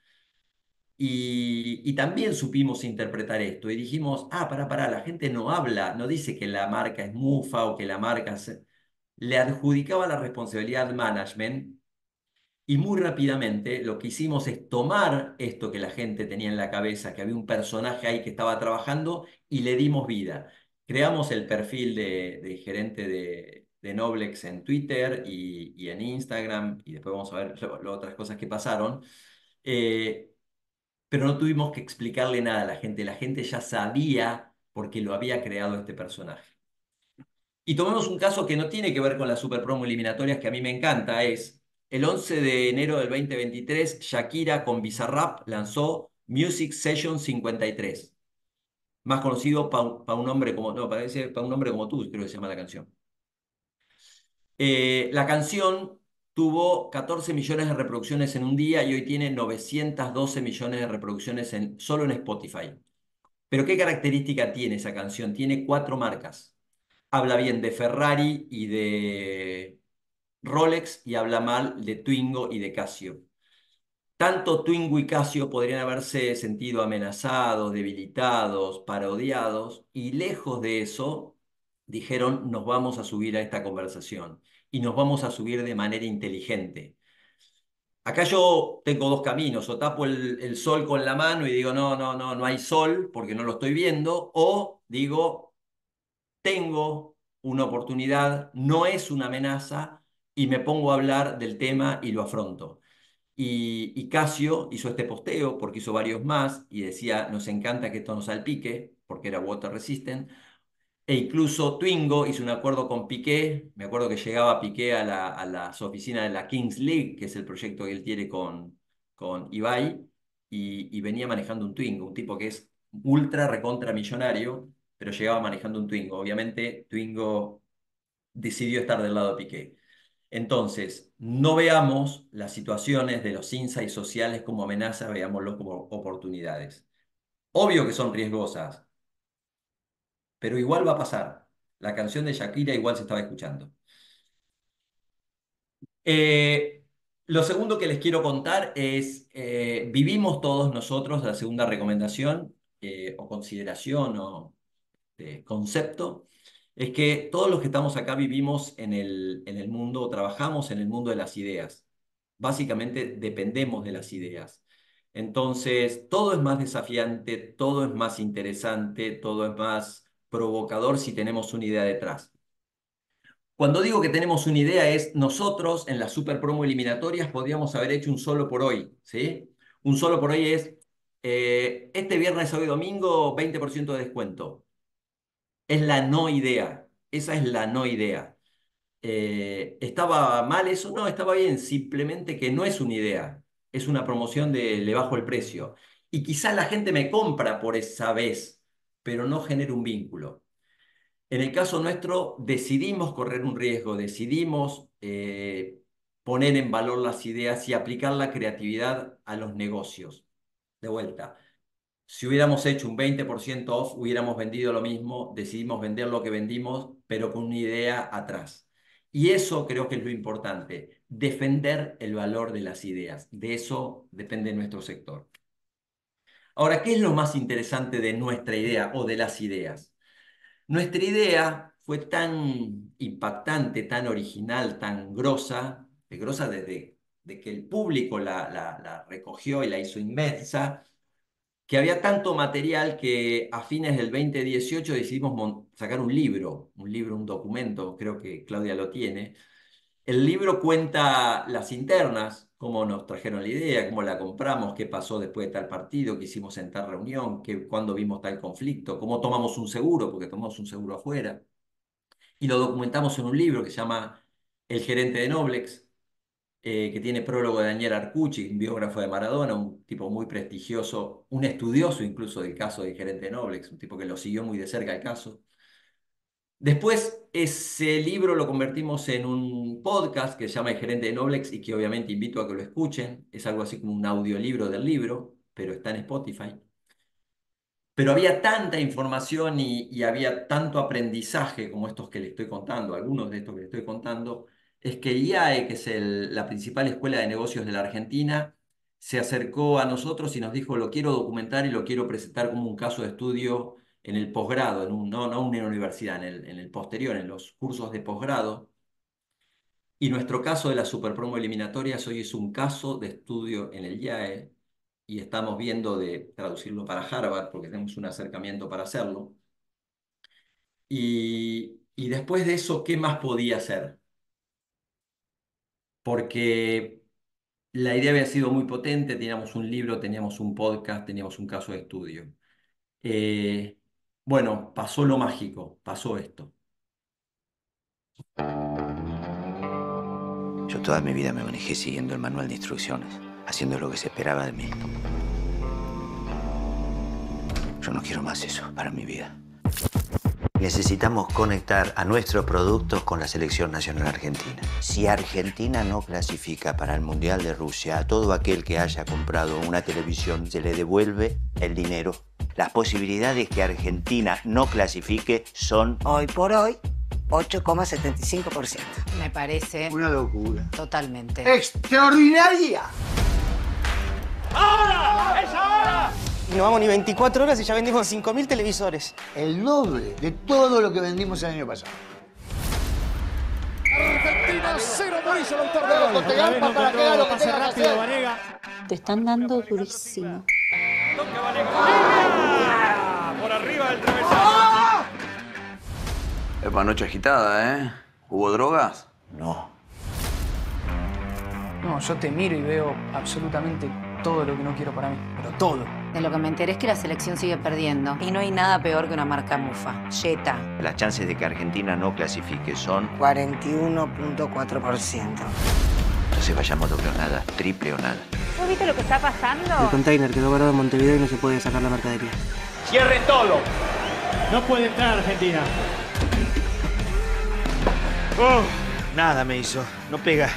Y, también supimos interpretar esto y dijimos, ah, para, para, la gente no habla, no dice que la marca es mufa o que la marca se... le adjudicaba la responsabilidad al management y muy rápidamente lo que hicimos es tomar esto que la gente tenía en la cabeza, que había un personaje ahí que estaba trabajando, y le dimos vida. Creamos el perfil de, gerente de, Noblex en Twitter y, en Instagram, y después vamos a ver las otras cosas que pasaron. Eh, pero no tuvimos que explicarle nada a la gente, la gente ya sabía porque lo había creado este personaje. Y tomemos un caso que no tiene que ver con las super promo eliminatorias, que a mí me encanta, es el 11 de enero del 2023, Shakira con Bizarrap lanzó Music Session 53. Más conocido para un hombre como, no, para, para un hombre como tú, creo que se llama la canción. Eh, la canción tuvo 14 millones de reproducciones en un día y hoy tiene 912 millones de reproducciones solo en Spotify. Pero ¿qué característica tiene esa canción? Tiene cuatro marcas. Habla bien de Ferrari y de Rolex y habla mal de Twingo y de Casio. Tanto Twingo y Casio podrían haberse sentido amenazados, debilitados, parodiados, y lejos de eso, dijeron, nos vamos a subir a esta conversación y nos vamos a subir de manera inteligente. Acá yo tengo dos caminos, o tapo el, el, sol con la mano y digo, no, no, no, no hay sol porque no lo estoy viendo, o digo, tengo una oportunidad, no es una amenaza, y me pongo a hablar del tema y lo afronto. Y, Casio hizo este posteo porque hizo varios más y decía, nos encanta que esto nos salpique, porque era water resistant. E incluso Twingo hizo un acuerdo con Piqué, me acuerdo que llegaba Piqué a, la, a las oficinas de la Kings League, que es el proyecto que él tiene con, con Ibai, y, y venía manejando un Twingo, un tipo que es ultra recontra millonario, pero llegaba manejando un Twingo. Obviamente Twingo decidió estar del lado de Piqué. Entonces, no veamos las situaciones de los insights sociales como amenazas, veámoslos como oportunidades. Obvio que son riesgosas, pero igual va a pasar. La canción de Shakira igual se estaba escuchando. Eh, lo segundo que les quiero contar es, eh, vivimos todos nosotros, la segunda recomendación eh, o consideración o concepto, es que todos los que estamos acá vivimos en el, en el mundo, trabajamos en el mundo de las ideas. Básicamente dependemos de las ideas. Entonces, todo es más desafiante, todo es más interesante, todo es más provocador si tenemos una idea detrás. Cuando digo que tenemos una idea es nosotros en las super promo eliminatorias podríamos haber hecho un solo por hoy, ¿sí? Un solo por hoy es eh, este viernes, hoy domingo, 20% de descuento. Es la no idea. Esa es la no idea. Eh, ¿Estaba mal eso? No, estaba bien. Simplemente que no es una idea. Es una promoción de le bajo el precio. Y quizás la gente me compra por esa vez, pero no genera un vínculo. En el caso nuestro, decidimos correr un riesgo, decidimos eh, poner en valor las ideas y aplicar la creatividad a los negocios. De vuelta, si hubiéramos hecho un 20% off, hubiéramos vendido lo mismo, decidimos vender lo que vendimos, pero con una idea atrás. Y eso creo que es lo importante, defender el valor de las ideas. De eso depende nuestro sector. Ahora, ¿qué es lo más interesante de nuestra idea o de las ideas? Nuestra idea fue tan impactante, tan original, tan grosa, de desde de que el público la, la recogió y la hizo inmensa, que había tanto material que a fines del 2018 decidimos sacar un libro, un libro, un documento, creo que Claudia lo tiene. El libro cuenta las internas, cómo nos trajeron la idea, cómo la compramos, qué pasó después de tal partido, qué hicimos en tal reunión, qué, cuándo vimos tal conflicto, cómo tomamos un seguro, porque tomamos un seguro afuera. Y lo documentamos en un libro que se llama El gerente de Noblex, eh, que tiene prólogo de Daniel Arcucci, un biógrafo de Maradona, un tipo muy prestigioso, un estudioso incluso del caso del gerente Noblex, un tipo que lo siguió muy de cerca el caso. Después, ese libro lo convertimos en un podcast que se llama El gerente de Noblex y que obviamente invito a que lo escuchen. Es algo así como un audiolibro del libro, pero está en Spotify. Pero había tanta información y, y había tanto aprendizaje como estos que le estoy contando, algunos de estos que le estoy contando, es que IAE, que es la principal escuela de negocios de la Argentina, se acercó a nosotros y nos dijo, lo quiero documentar y lo quiero presentar como un caso de estudio en el posgrado, en un- no, en una universidad, en el, posterior, en los cursos de posgrado. Y nuestro caso de la superpromo eliminatorias hoy es un caso de estudio en el IAE y estamos viendo de traducirlo para Harvard porque tenemos un acercamiento para hacerlo. Y, y después de eso, ¿qué más podía hacer? Porque la idea había sido muy potente, teníamos un libro, teníamos un podcast, teníamos un caso de estudio. Eh, bueno, pasó lo mágico, pasó esto. Yo toda mi vida me manejé siguiendo el manual de instrucciones, haciendo lo que se esperaba de mí. Yo no quiero más eso para mi vida. Necesitamos conectar a nuestros productos con la selección nacional argentina. Si Argentina no clasifica para el Mundial de Rusia, a todo aquel que haya comprado una televisión se le devuelve el dinero. Las posibilidades que Argentina no clasifique son... Hoy por hoy, 8,75%. Me parece Una locura. totalmente. ¡Extraordinaria! ¡Ahora! No vamos ni 24 horas y ya vendimos 5.000 televisores. El doble de todo lo que vendimos el año pasado. Argentina 0, Mauricio Lautaro. Con Tegalpa para que haga lo que tenga que hacer. Te están dando durísimo. Por arriba del travesaño. Epa, noche agitada, ¿eh? ¿Hubo drogas? No. No, yo te miro y veo absolutamente todo lo que no quiero para mí. Pero todo. De lo que me enteré es que la selección sigue perdiendo. Y no hay nada peor que una marca mufa. Jetta. Las chances de que Argentina no clasifique son... 41.4%. Entonces vayamos doble o nada, triple o nada. ¿Vos viste lo que está pasando? El container quedó varado en Montevideo y no se puede sacar la mercadería. Cierren todo. No puede entrar Argentina. Oh, nada me hizo, no pega.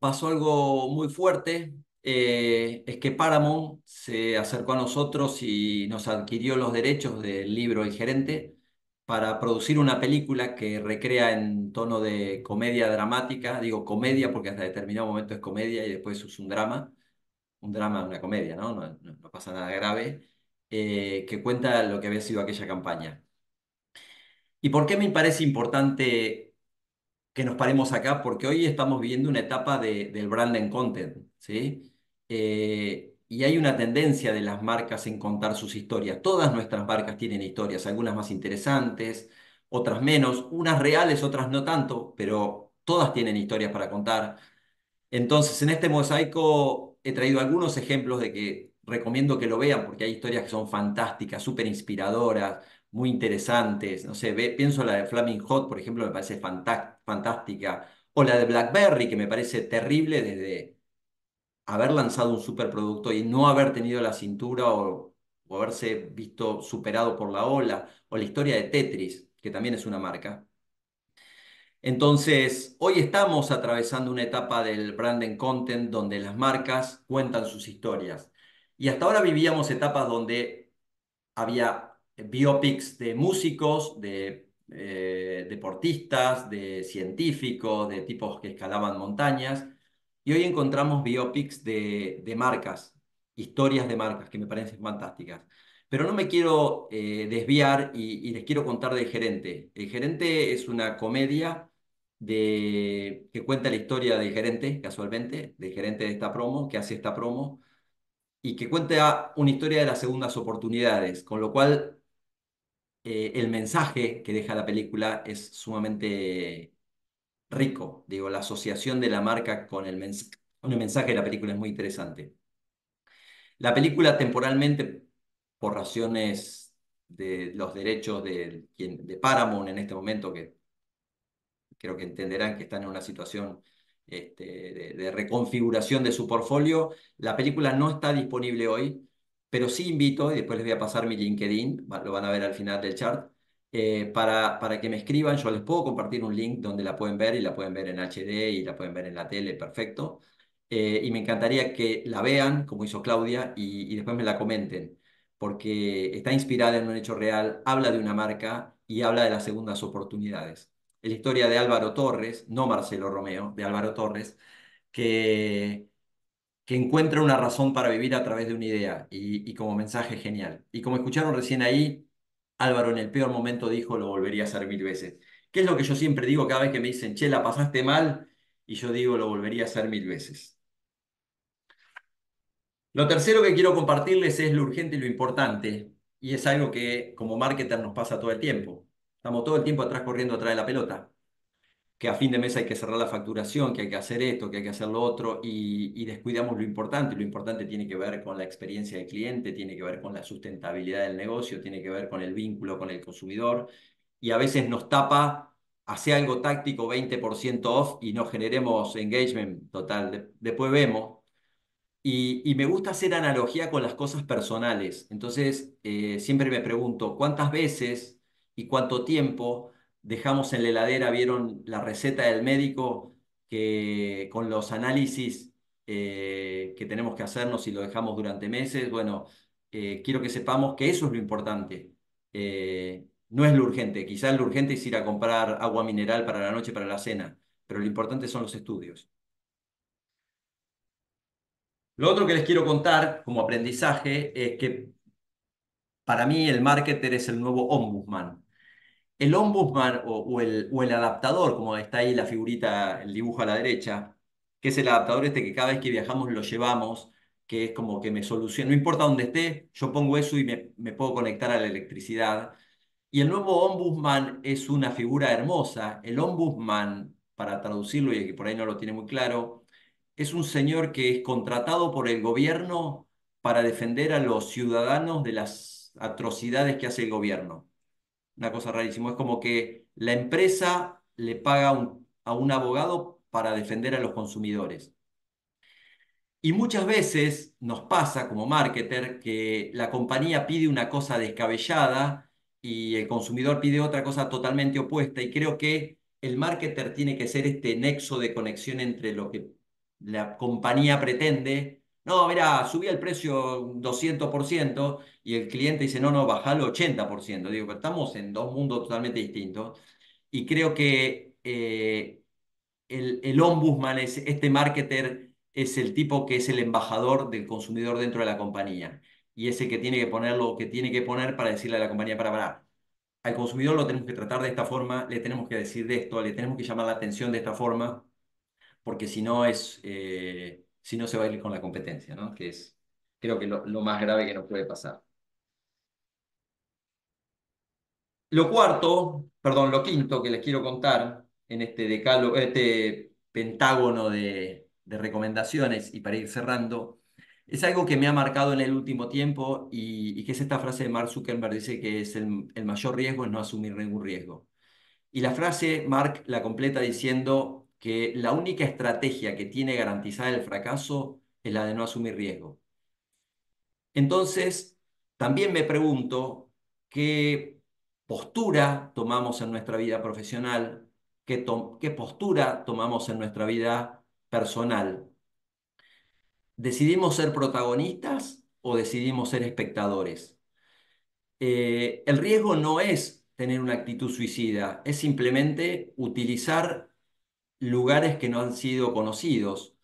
Pasó, algo muy fuerte, eh, es que Paramount se acercó a nosotros y nos adquirió los derechos del libro El Gerente para producir una película que recrea en tono de comedia dramática, digo comedia porque hasta determinado momento es comedia y después es un drama, un drama, una comedia, no- no pasa nada grave, eh, que cuenta lo que había sido aquella campaña. ¿Y por qué me parece importante que nos paremos acá? Porque hoy estamos viviendo una etapa de- del brand and content, ¿sí? Eh, y hay una tendencia de las marcas en contar sus historias. Todas nuestras marcas tienen historias, algunas más interesantes, otras menos, unas reales, otras no tanto, pero todas tienen historias para contar. Entonces, en este mosaico he traído algunos ejemplos de que recomiendo que lo vean porque hay historias que son fantásticas, súper inspiradoras, muy interesantes. No sé, ve- pienso la de Flaming Hot, por ejemplo, me parece fantá- fantástica. O la de BlackBerry, que me parece terrible desde haber lanzado un superproducto y no haber tenido la cintura o, o haberse visto superado por la ola. O la historia de Tetris, que también es una marca. Entonces, hoy estamos atravesando una etapa del brand and content donde las marcas cuentan sus historias. Y hasta ahora vivíamos etapas donde había biopics de músicos, de eh, deportistas, de científicos, de tipos que escalaban montañas. Y hoy encontramos biopics de, de marcas, historias de marcas que me parecen fantásticas. Pero no me quiero eh, desviar y, y les quiero contar del gerente. El gerente es una comedia de, que cuenta la historia del gerente, casualmente, del gerente de esta promo, que hace esta promo. y que cuenta una historia de las segundas oportunidades, con lo cual eh, el mensaje que deja la película es sumamente rico. Digo, la asociación de la marca con el, con el mensaje de la película es muy interesante. La película temporalmente, por razones de los derechos de, de Paramount en este momento, que creo que entenderán que están en una situación este, de, de reconfiguración de su portfolio, la película no está disponible hoy, pero sí invito, y después les voy a pasar mi LinkedIn, lo van a ver al final del chart, eh, para, para que me escriban, yo les puedo compartir un link donde la pueden ver y la pueden ver en HD y la pueden ver en la tele, perfecto. Eh, y me encantaría que la vean, como hizo Claudia, y, y después me la comenten, porque está inspirada en un hecho real, habla de una marca y habla de las segundas oportunidades. Es la historia de Álvaro Torres, no Marcelo Romeo, de Álvaro Torres, que, que encuentra una razón para vivir a través de una idea y, como mensaje genial. Y como escucharon recién ahí, Álvaro en el peor momento dijo lo volvería a hacer mil veces. ¿Qué es lo que yo siempre digo cada vez que me dicen, che, la pasaste mal? Y yo digo lo volvería a hacer mil veces. Lo tercero que quiero compartirles es lo urgente y lo importante, y es algo que como marketer nos pasa todo el tiempo. Estamos todo el tiempo atrás corriendo atrás de la pelota, que a fin de mes hay que cerrar la facturación, que hay que hacer esto, que hay que hacer lo otro, y, y descuidamos lo importante. Lo importante tiene que ver con la experiencia del cliente, tiene que ver con la sustentabilidad del negocio, tiene que ver con el vínculo con el consumidor, y a veces nos tapa, hace algo táctico 20% off y no generemos engagement total. De- después vemos. Y, y me gusta hacer analogía con las cosas personales. Entonces, eh, siempre me pregunto, ¿cuántas veces y cuánto tiempo dejamos en la heladera, vieron la receta del médico que con los análisis eh, que tenemos que hacernos y lo dejamos durante meses? Bueno, eh, quiero que sepamos que eso es lo importante. Eh, no es lo urgente. Quizás lo urgente es ir a comprar agua mineral para la noche, para la cena, pero lo importante son los estudios. Lo otro que les quiero contar como aprendizaje es que para mí el marketer es el nuevo ombudsman. El ombudsman o, o el, adaptador, como está ahí la figurita, el dibujo a la derecha, que es el adaptador este que cada vez que viajamos lo llevamos, que es como que me soluciona, no importa dónde esté, yo pongo eso y me, me puedo conectar a la electricidad. Y el nuevo ombudsman es una figura hermosa. El ombudsman, para traducirlo y que por ahí no lo tiene muy claro, es un señor que es contratado por el gobierno para defender a los ciudadanos de las atrocidades que hace el gobierno. Una cosa rarísima. Es como que la empresa le paga a un abogado para defender a los consumidores. Y muchas veces nos pasa como marketer que la compañía pide una cosa descabellada y el consumidor pide otra cosa totalmente opuesta. Y creo que el marketer tiene que ser este nexo de conexión entre lo que la compañía pretende. No, mira, subí el precio 200% y el cliente dice, no, no, bajalo 80%. Digo, pero estamos en dos mundos totalmente distintos. Y creo que eh, el, el ombudsman, es, este marketer, es el tipo que es el embajador del consumidor dentro de la compañía. Y es el que tiene que poner lo que tiene que poner para decirle a la compañía para parar. Al consumidor lo tenemos que tratar de esta forma, le tenemos que decir de esto, le tenemos que llamar la atención de esta forma, porque si no es, eh, si no se va a ir con la competencia, ¿no? Que es, creo que lo, lo más grave que nos puede pasar. Lo cuarto, perdón, lo quinto que les quiero contar en este decálogo, este pentágono de, de recomendaciones y para ir cerrando, es algo que me ha marcado en el último tiempo y, y que es esta frase de Mark Zuckerberg, dice que es el, el mayor riesgo es no asumir ningún riesgo. Y la frase, Mark la completa diciendo que la única estrategia que tiene garantizada el fracaso es la de no asumir riesgo. Entonces, también me pregunto qué postura tomamos en nuestra vida profesional, qué, postura tomamos en nuestra vida personal. ¿Decidimos ser protagonistas o decidimos ser espectadores? Eh, el riesgo no es tener una actitud suicida, es simplemente utilizar lugares que no han sido conocidos.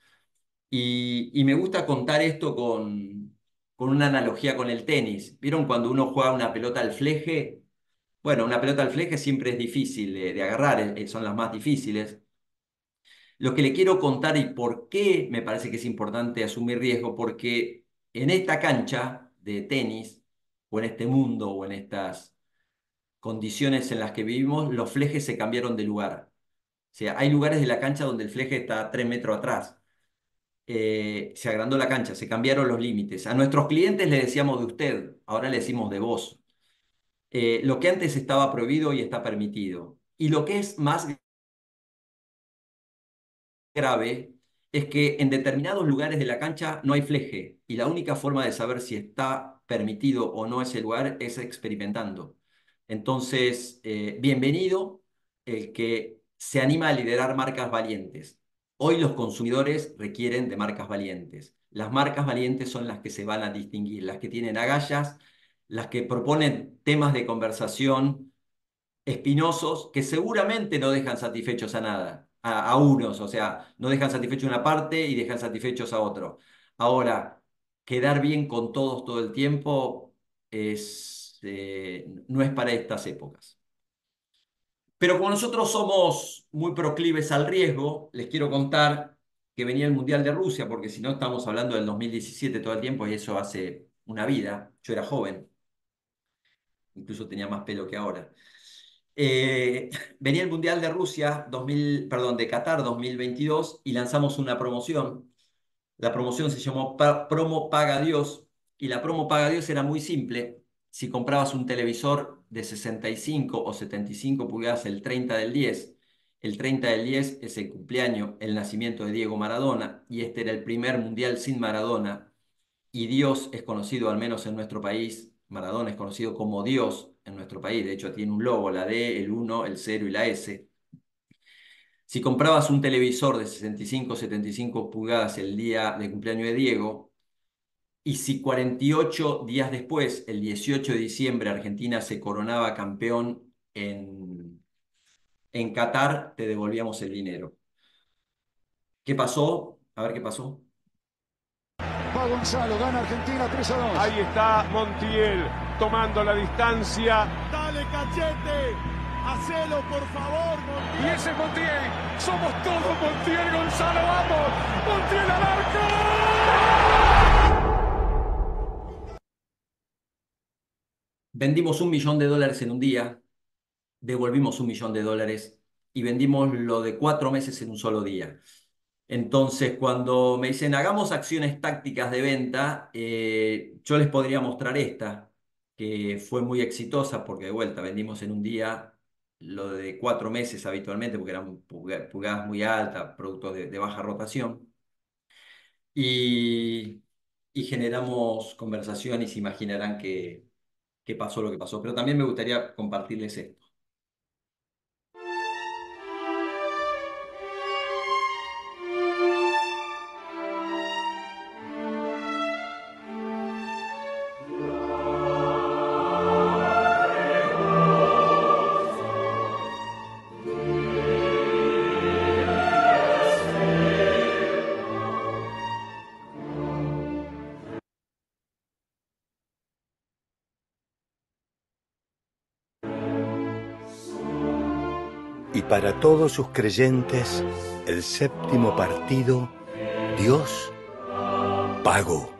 Y, me gusta contar esto con, con una analogía con el tenis. ¿Vieron cuando uno juega una pelota al fleje? Bueno, una pelota al fleje siempre es difícil de, de agarrar, eh, son las más difíciles. Lo que le quiero contar y por qué me parece que es importante asumir riesgo, porque en esta cancha de tenis, o en este mundo, o en estas condiciones en las que vivimos, los flejes se cambiaron de lugar. O sea, hay lugares de la cancha donde el fleje está tres metros atrás. Eh, se agrandó la cancha, se cambiaron los límites. A nuestros clientes le decíamos de usted, ahora le decimos de vos. Eh, lo que antes estaba prohibido y está permitido. Y lo que es más grave es que en determinados lugares de la cancha no hay fleje y la única forma de saber si está permitido o no ese lugar es experimentando. Entonces, eh, bienvenido el que se anima a liderar marcas valientes. Hoy los consumidores requieren de marcas valientes. Las marcas valientes son las que se van a distinguir, las que tienen agallas, las que proponen temas de conversación espinosos que seguramente no dejan satisfechos a nada, a, unos, o sea, no dejan satisfechos una parte y dejan satisfechos a otro. Ahora, quedar bien con todos todo el tiempo es, eh, no es para estas épocas. Pero como nosotros somos muy proclives al riesgo, les quiero contar que venía el Mundial de Rusia, porque si no estamos hablando del 2017 todo el tiempo y eso hace una vida. Yo era joven, incluso tenía más pelo que ahora. Eh, venía el Mundial de Rusia, 2000, perdón, de Qatar 2022 y lanzamos una promoción. La promoción se llamó Promo Paga Dios y la promo Paga Dios era muy simple. Si comprabas un televisor de 65 o 75 pulgadas el 30 del 10, el 30 del 10 es el cumpleaños, el nacimiento de Diego Maradona y este era el primer mundial sin Maradona. Y Dios es conocido, al menos en nuestro país, Maradona es conocido como Dios en nuestro país, de hecho tiene un logo, la D, el 1, el 0 y la S. Si comprabas un televisor de 65 75 pulgadas el día de cumpleaños de Diego, y si 48 días después, el 18 de diciembre, Argentina se coronaba campeón en, en Qatar, te devolvíamos el dinero. ¿Qué pasó? A ver qué pasó. Va Gonzalo, gana Argentina 3 a 2. Ahí está Montiel tomando la distancia. Dale cachete, hacelo por favor, Montiel. Y ese Montiel, somos todos Montiel, Gonzalo, vamos. Montiel al arco. Vendimos un millón de dólares en un día, devolvimos un millón de dólares y vendimos lo de cuatro meses en un solo día. Entonces, cuando me dicen hagamos acciones tácticas de venta, eh, yo les podría mostrar esta, que fue muy exitosa porque de vuelta vendimos en un día lo de cuatro meses habitualmente, porque eran pulgadas muy altas, productos de, baja rotación. Y, generamos conversación y imaginarán que, que pasó lo que pasó. Pero también me gustaría compartirles esto. Para todos sus creyentes, el séptimo partido, Dios pagó.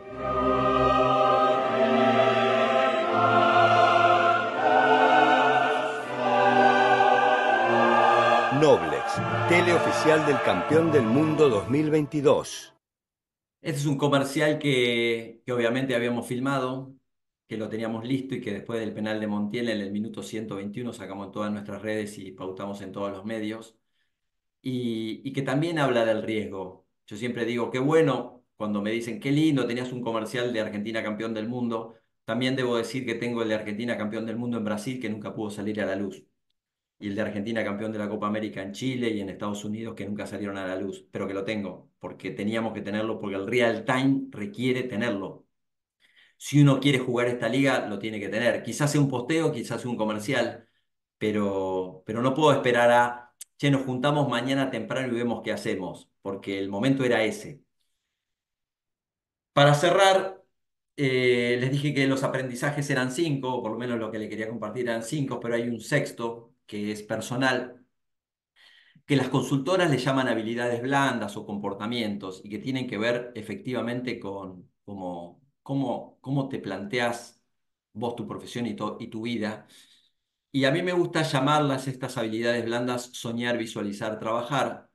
Noblex, teleoficial del campeón del mundo 2022. Este es un comercial que, que obviamente habíamos filmado, que lo teníamos listo y que después del penal de Montiel en el minuto 121 sacamos en todas nuestras redes y pautamos en todos los medios. Y, que también habla del riesgo. Yo siempre digo, qué bueno cuando me dicen, qué lindo, tenías un comercial de Argentina campeón del mundo. También debo decir que tengo el de Argentina campeón del mundo en Brasil que nunca pudo salir a la luz. Y el de Argentina campeón de la Copa América en Chile y en Estados Unidos que nunca salieron a la luz. Pero que lo tengo, porque teníamos que tenerlo, porque el real time requiere tenerlo si uno quiere jugar esta liga, lo tiene que tener. Quizás sea un posteo, quizás sea un comercial, pero, pero no puedo esperar a, che, nos juntamos mañana temprano y vemos qué hacemos, porque el momento era ese. Para cerrar, eh, les dije que los aprendizajes eran cinco, por lo menos lo que le quería compartir eran cinco, pero hay un sexto que es personal, que las consultoras le llaman habilidades blandas o comportamientos y que tienen que ver efectivamente con, como, cómo, cómo te planteas vos tu profesión y, tu vida. Y a mí me gusta llamarlas estas habilidades blandas soñar, visualizar, trabajar,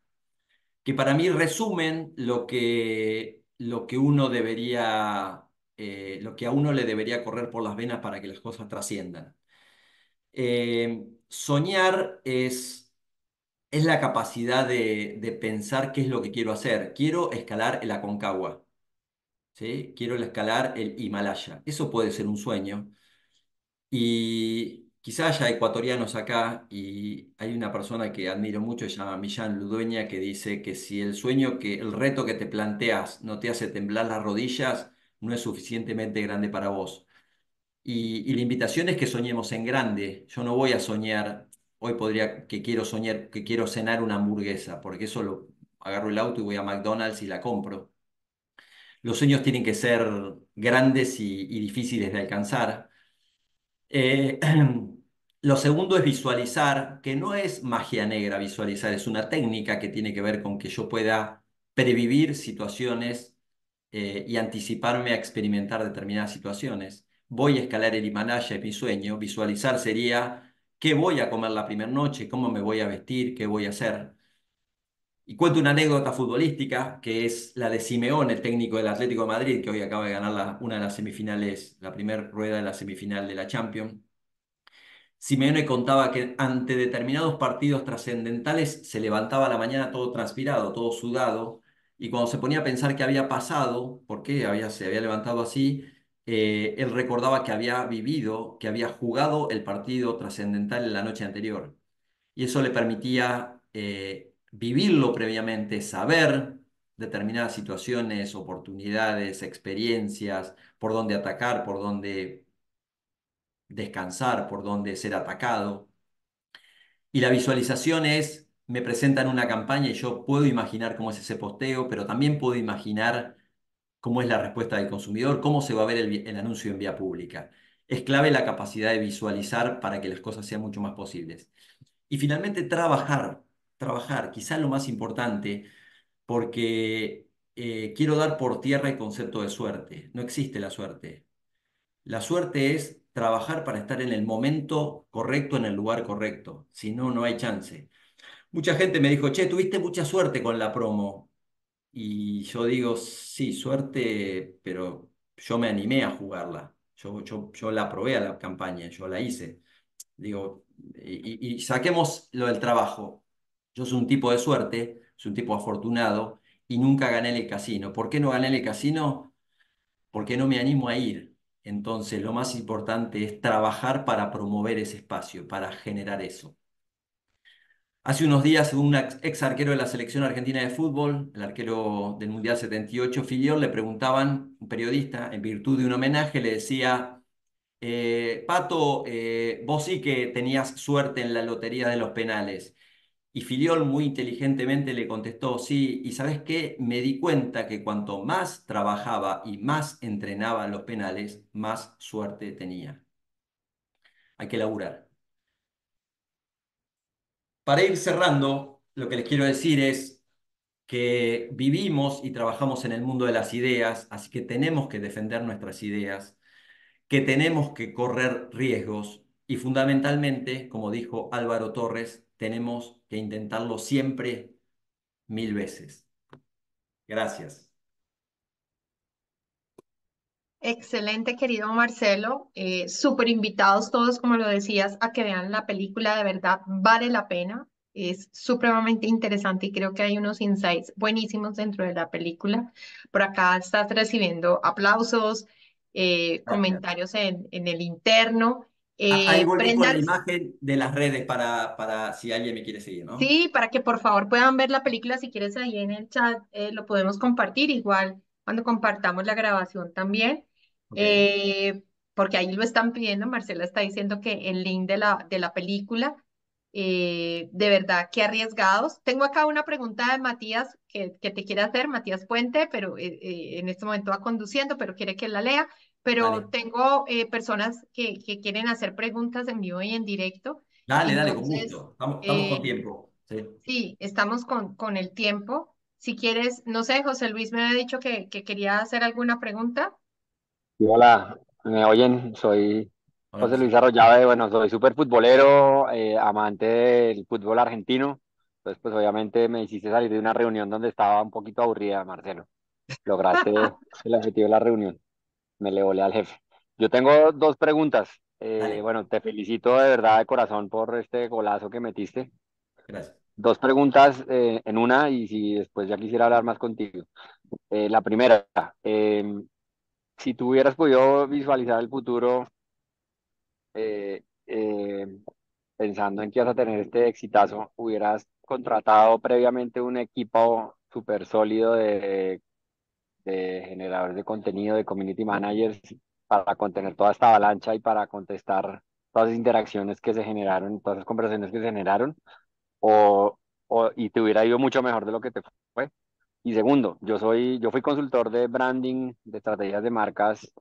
que para mí resumen lo que, lo que uno debería, eh, lo que a uno le debería correr por las venas para que las cosas trasciendan. Eh, soñar es, es la capacidad de, de, pensar qué es lo que quiero hacer. Quiero escalar el Aconcagua. ¿Sí? Quiero escalar el Himalaya. Eso puede ser un sueño. Y quizás haya ecuatorianos acá y hay una persona que admiro mucho, se llama Millán Ludueña, que dice que si el sueño, que el reto que te planteas no te hace temblar las rodillas, no es suficientemente grande para vos. Y, la invitación es que soñemos en grande. Yo no voy a soñar, hoy podría que quiero soñar, que quiero cenar una hamburguesa, porque eso lo agarro el auto y voy a McDonald's y la compro. Los sueños tienen que ser grandes y, difíciles de alcanzar. Eh, lo segundo es visualizar, que no es magia negra visualizar, es una técnica que tiene que ver con que yo pueda previvir situaciones eh, y anticiparme a experimentar determinadas situaciones voy a escalar el Himalaya, es mi sueño. Visualizar sería qué voy a comer la primera noche, cómo me voy a vestir, qué voy a hacer. Y cuento una anécdota futbolística que es la de Simeón, el técnico del Atlético de Madrid, que hoy acaba de ganar una de las semifinales, la primera rueda de la semifinal de la Champions. Simeone contaba que ante determinados partidos trascendentales se levantaba a la mañana todo transpirado, todo sudado, y cuando se ponía a pensar qué había pasado, por qué había, se había levantado así, eh, él recordaba que había vivido, que había jugado el partido trascendental en la noche anterior. Y eso le permitía eh, vivirlo previamente, saber determinadas situaciones, oportunidades, experiencias, por dónde atacar, por dónde descansar, por dónde ser atacado. Y la visualización es, me presentan una campaña y yo puedo imaginar cómo es ese posteo, pero también puedo imaginar cómo es la respuesta del consumidor, cómo se va a ver el, anuncio en vía pública. Es clave la capacidad de visualizar para que las cosas sean mucho más posibles. Y finalmente, trabajar, trabajar, quizás lo más importante, porque eh, quiero dar por tierra el concepto de suerte. No existe la suerte. La suerte es trabajar para estar en el momento correcto, en el lugar correcto. Si no, no hay chance. Mucha gente me dijo, che, tuviste mucha suerte con la promo. Y yo digo, sí, suerte, pero yo me animé a jugarla. Yo, yo, yo la probé a la campaña, yo la hice. Digo, y, saquemos lo del trabajo. Yo soy un tipo de suerte, soy un tipo afortunado y nunca gané el casino. ¿Por qué no gané el casino? Porque no me animo a ir. Entonces, lo más importante es trabajar para promover ese espacio, para generar eso. Hace unos días, un ex arquero de la selección argentina de fútbol, el arquero del Mundial 78, Filiol, le preguntaban, un periodista, en virtud de un homenaje, le decía, eh, Pato, eh, vos sí que tenías suerte en la lotería de los penales. Y Filiol muy inteligentemente le contestó, sí, y sabes qué, me di cuenta que cuanto más trabajaba y más entrenaba los penales, más suerte tenía. Hay que laburar. Para ir cerrando, lo que les quiero decir es que vivimos y trabajamos en el mundo de las ideas, así que tenemos que defender nuestras ideas, que tenemos que correr riesgos y fundamentalmente, como dijo Álvaro Torres, tenemos que intentarlo siempre mil veces. Gracias. Excelente, querido Marcelo. Eh, Súper invitados todos, como lo decías, a que vean la película. De verdad, vale la pena. Es supremamente interesante y creo que hay unos insights buenísimos dentro de la película. Por acá estás recibiendo aplausos, eh, comentarios en, en, el interno. Eh, Ahí voy con la imagen de las redes para, para si alguien me quiere seguir, ¿no? Sí, para que por favor puedan ver la película. Si quieres, ahí en el chat eh, lo podemos compartir. Igual cuando compartamos la grabación también. Eh, porque ahí lo están pidiendo, Marcela está diciendo que el link de la, de la película, eh, de verdad, qué arriesgados. Tengo acá una pregunta de Matías que, que te quiere hacer, Matías Puente, pero eh, en este momento va conduciendo, pero quiere que la lea. Pero tengo personas que, que, quieren hacer preguntas en vivo y en directo. Dale, dale, con gusto. Estamos, estamos con tiempo. Sí. sí, estamos con, con el tiempo. Si quieres, no sé, José Luis me ha dicho que, que quería hacer alguna pregunta. Sí, hola, me oyen, soy Hola, José. Luis Arroyave, bueno, soy súper futbolero, eh, amante del fútbol argentino, entonces pues obviamente me hiciste salir de una reunión donde estaba un poquito aburrida, Marcelo. Lograste el objetivo de la reunión, me le volé al jefe. Yo tengo dos preguntas, eh, bueno, te felicito de verdad de corazón por este golazo que metiste. gracias. Dos preguntas eh, en una y si después ya quisiera hablar más contigo. Eh, la primera, em, si tú hubieras podido visualizar el futuro eh, pensando en que ibas a tener este exitazo, hubieras contratado previamente un equipo súper sólido de, de generadores de contenido, de community managers, para contener toda esta avalancha y para contestar todas las interacciones que se generaron, todas las conversaciones que se generaron, o, o, y te hubiera ido mucho mejor de lo que te fue. Y segundo, yo soy, yo fui consultor de branding, de estrategias de marcas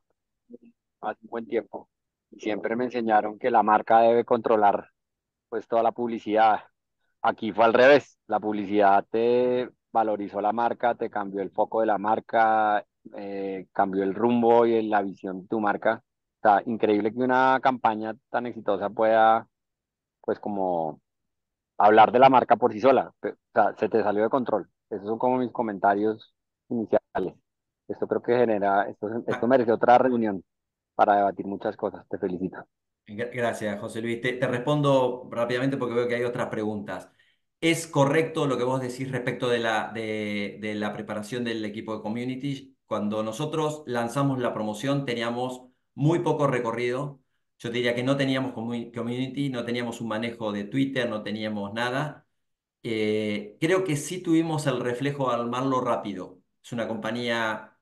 hace un buen tiempo. Y siempre me enseñaron que la marca debe controlar pues toda la publicidad. Aquí fue al revés. La publicidad te valorizó la marca, te cambió el foco de la marca, eh, cambió el rumbo y la visión de tu marca. Está increíble que una campaña tan exitosa pueda pues como hablar de la marca por sí sola. O sea, se te salió de control. Esos son como mis comentarios iniciales. Esto creo que genera, esto, esto merece otra reunión para debatir muchas cosas. Te felicito. Gra- Gracias, José Luis. Te, te respondo rápidamente porque veo que hay otras preguntas. ¿Es correcto lo que vos decís respecto de la, preparación del equipo de community? Cuando nosotros lanzamos la promoción teníamos muy poco recorrido. Yo diría que no teníamos commu- community, no teníamos un manejo de Twitter, no teníamos nada. Eh, creo que sí tuvimos el reflejo de armarlo rápido. Es una compañía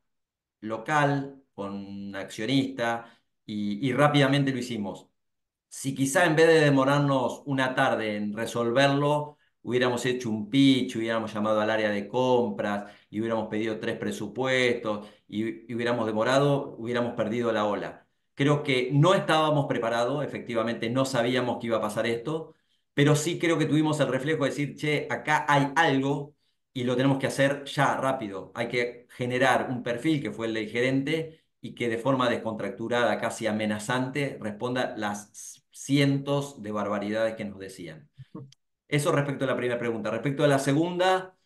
local, con accionista, y, y rápidamente lo hicimos. Si quizá en vez de demorarnos una tarde en resolverlo, hubiéramos hecho un pitch, hubiéramos llamado al área de compras y hubiéramos pedido tres presupuestos y, hubiéramos demorado, hubiéramos perdido la ola. Creo que no estábamos preparados, efectivamente no sabíamos que iba a pasar esto, pero sí creo que tuvimos el reflejo de decir, che, acá hay algo y lo tenemos que hacer ya, rápido. Hay que generar un perfil que fue el del gerente y que de forma descontracturada, casi amenazante, responda las cientos de barbaridades que nos decían. Eso respecto a la primera pregunta. Respecto a la segunda,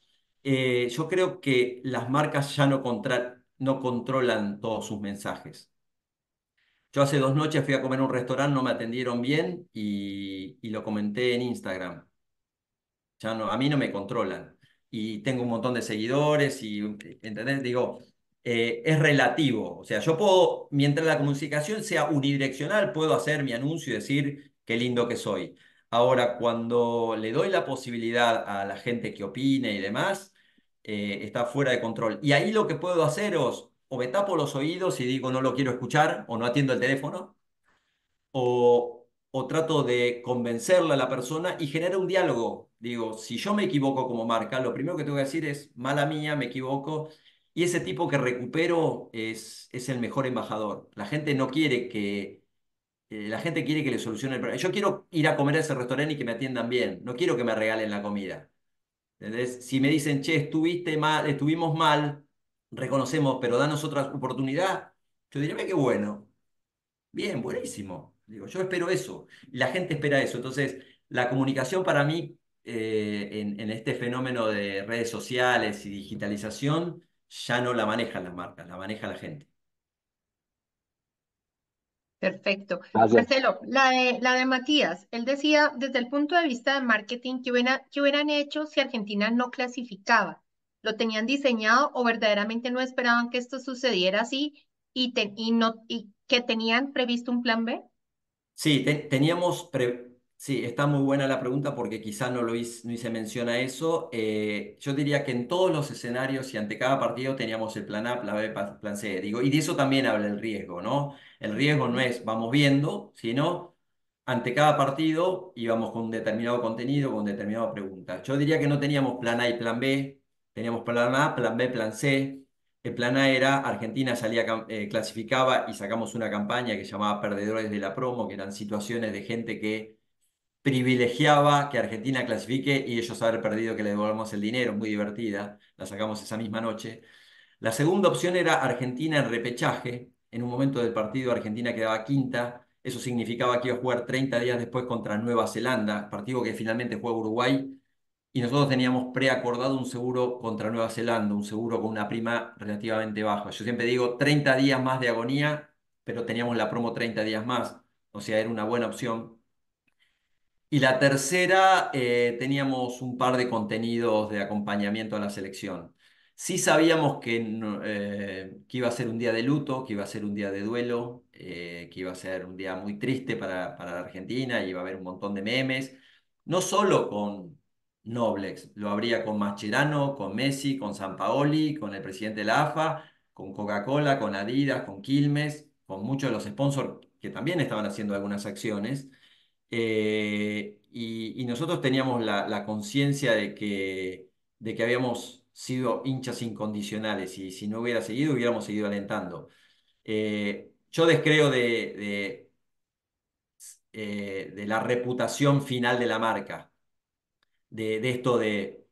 eh, yo creo que las marcas ya no, controlan todos sus mensajes. Yo hace dos noches fui a comer a un restaurante, no me atendieron bien y, y lo comenté en Instagram. Ya no, a mí no me controlan. Y tengo un montón de seguidores y, ¿entendés? Digo, eh, es relativo. O sea, yo puedo, mientras la comunicación sea unidireccional, puedo hacer mi anuncio y decir qué lindo que soy. Ahora, cuando le doy la posibilidad a la gente que opine y demás, eh, está fuera de control. Y ahí lo que puedo hacer es, o me tapo los oídos y digo no lo quiero escuchar, o no atiendo el teléfono, o, o trato de convencerle a la persona y generar un diálogo. Digo, si yo me equivoco como marca, lo primero que tengo que decir es, mala mía, me equivoco. Y ese tipo que recupero es, es el mejor embajador. La gente no quiere que, eh, la gente quiere que le solucione el problema. Yo quiero ir a comer a ese restaurante y que me atiendan bien. No quiero que me regalen la comida. Si me dicen, che, estuviste mal, estuvimos mal, reconocemos, pero danos otra oportunidad, yo diría, "Mira qué bueno. Bien, buenísimo. Digo, yo espero eso. La gente espera eso. Entonces, la comunicación para mí, eh, en, en este fenómeno de redes sociales y digitalización, ya no la manejan las marcas, la maneja la gente. Perfecto. Gracias. Marcelo, la de, la de Matías, él decía desde el punto de vista de marketing, ¿qué hubiera- qué hubieran hecho si Argentina no clasificaba? ¿Lo tenían diseñado o verdaderamente no esperaban que esto sucediera así y, te- y, no, y que tenían previsto un plan B? Sí, te- teníamos, pre- sí, está muy buena la pregunta porque quizá no lo hice, no hice mención a eso. Eh, yo diría que en todos los escenarios y ante cada partido teníamos el plan A, plan B, plan C. Digo, y de eso también habla el riesgo, ¿no? El riesgo no es vamos viendo, sino ante cada partido íbamos con un determinado contenido, con determinada pregunta. Yo diría que no teníamos plan A y plan B, teníamos plan A, plan B, plan C. El plan A era Argentina salía, eh, clasificaba y sacamos una campaña que llamaba Perdedores de la Promo, que eran situaciones de gente que privilegiaba que Argentina clasifique y ellos haber perdido que le devolvamos el dinero, muy divertida, la sacamos esa misma noche. La segunda opción era Argentina en repechaje, En un momento del partido Argentina quedaba quinta, eso significaba que iba a jugar 30 días después contra Nueva Zelanda, partido que finalmente juega Uruguay, y nosotros teníamos preacordado un seguro contra Nueva Zelanda, un seguro con una prima relativamente baja. Yo siempre digo 30 días más de agonía, pero teníamos la promo 30 días más, o sea, era una buena opción. Y la tercera, eh, teníamos un par de contenidos de acompañamiento a la selección. Sí sabíamos que, eh, que iba a ser un día de luto, que iba a ser un día de duelo, eh, que iba a ser un día muy triste para, para la Argentina, y iba a haber un montón de memes, no solo con Noblex, lo habría con Mascherano, con Messi, con Sampaoli, con el presidente de la AFA, con Coca-Cola, con Adidas, con Quilmes, con muchos de los sponsors que también estaban haciendo algunas acciones. Eh, y, nosotros teníamos la, conciencia de que, de que habíamos sido hinchas incondicionales y si no hubiera seguido, hubiéramos seguido alentando. Eh, yo descreo de, eh, de, la reputación final de la marca, de, de esto de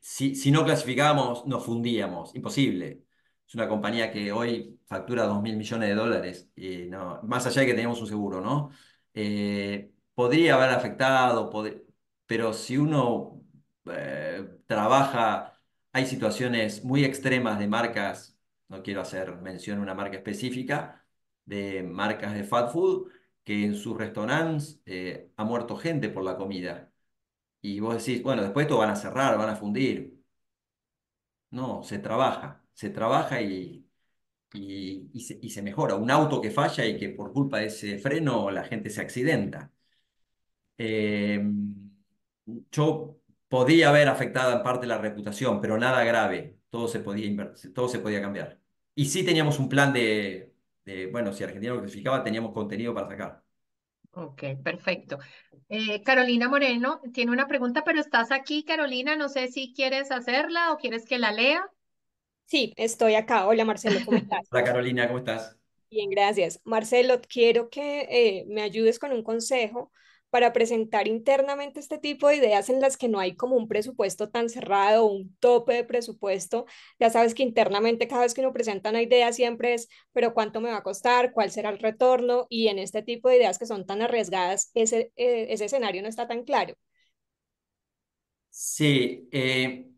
si, si no clasificábamos, nos fundíamos, imposible. Es una compañía que hoy factura 2 mil millones de dólares, y no, más allá de que teníamos un seguro, ¿no? Eh, podría haber afectado, pero si uno eh, trabaja, hay situaciones muy extremas de marcas, no quiero hacer mención a una marca específica, de marcas de fast food, que en sus restaurantes eh, ha muerto gente por la comida. Y vos decís, bueno, después esto van a cerrar, van a fundir. No, se trabaja, se trabaja y, y, se, mejora. Un auto que falla y que por culpa de ese freno la gente se accidenta. Eh, yo podía haber afectado en parte la reputación, pero nada grave. Todo se podía, todo se podía cambiar. Y sí teníamos un plan de, bueno, si Argentina lo clasificaba, teníamos contenido para sacar. Ok, perfecto. Eh, Carolina Moreno tiene una pregunta, pero estás aquí, Carolina. No sé si quieres hacerla o quieres que la lea. Sí, estoy acá. Hola Marcelo, ¿cómo estás? Hola Carolina, ¿cómo estás? Bien, gracias. Marcelo, quiero que eh, me ayudes con un consejo para presentar internamente este tipo de ideas en las que no hay como un presupuesto tan cerrado, un tope de presupuesto. Ya sabes que internamente cada vez que uno presenta una idea siempre es, pero ¿cuánto me va a costar? ¿Cuál será el retorno? Y en este tipo de ideas que son tan arriesgadas, ese, eh, ese escenario no está tan claro. Sí, eh,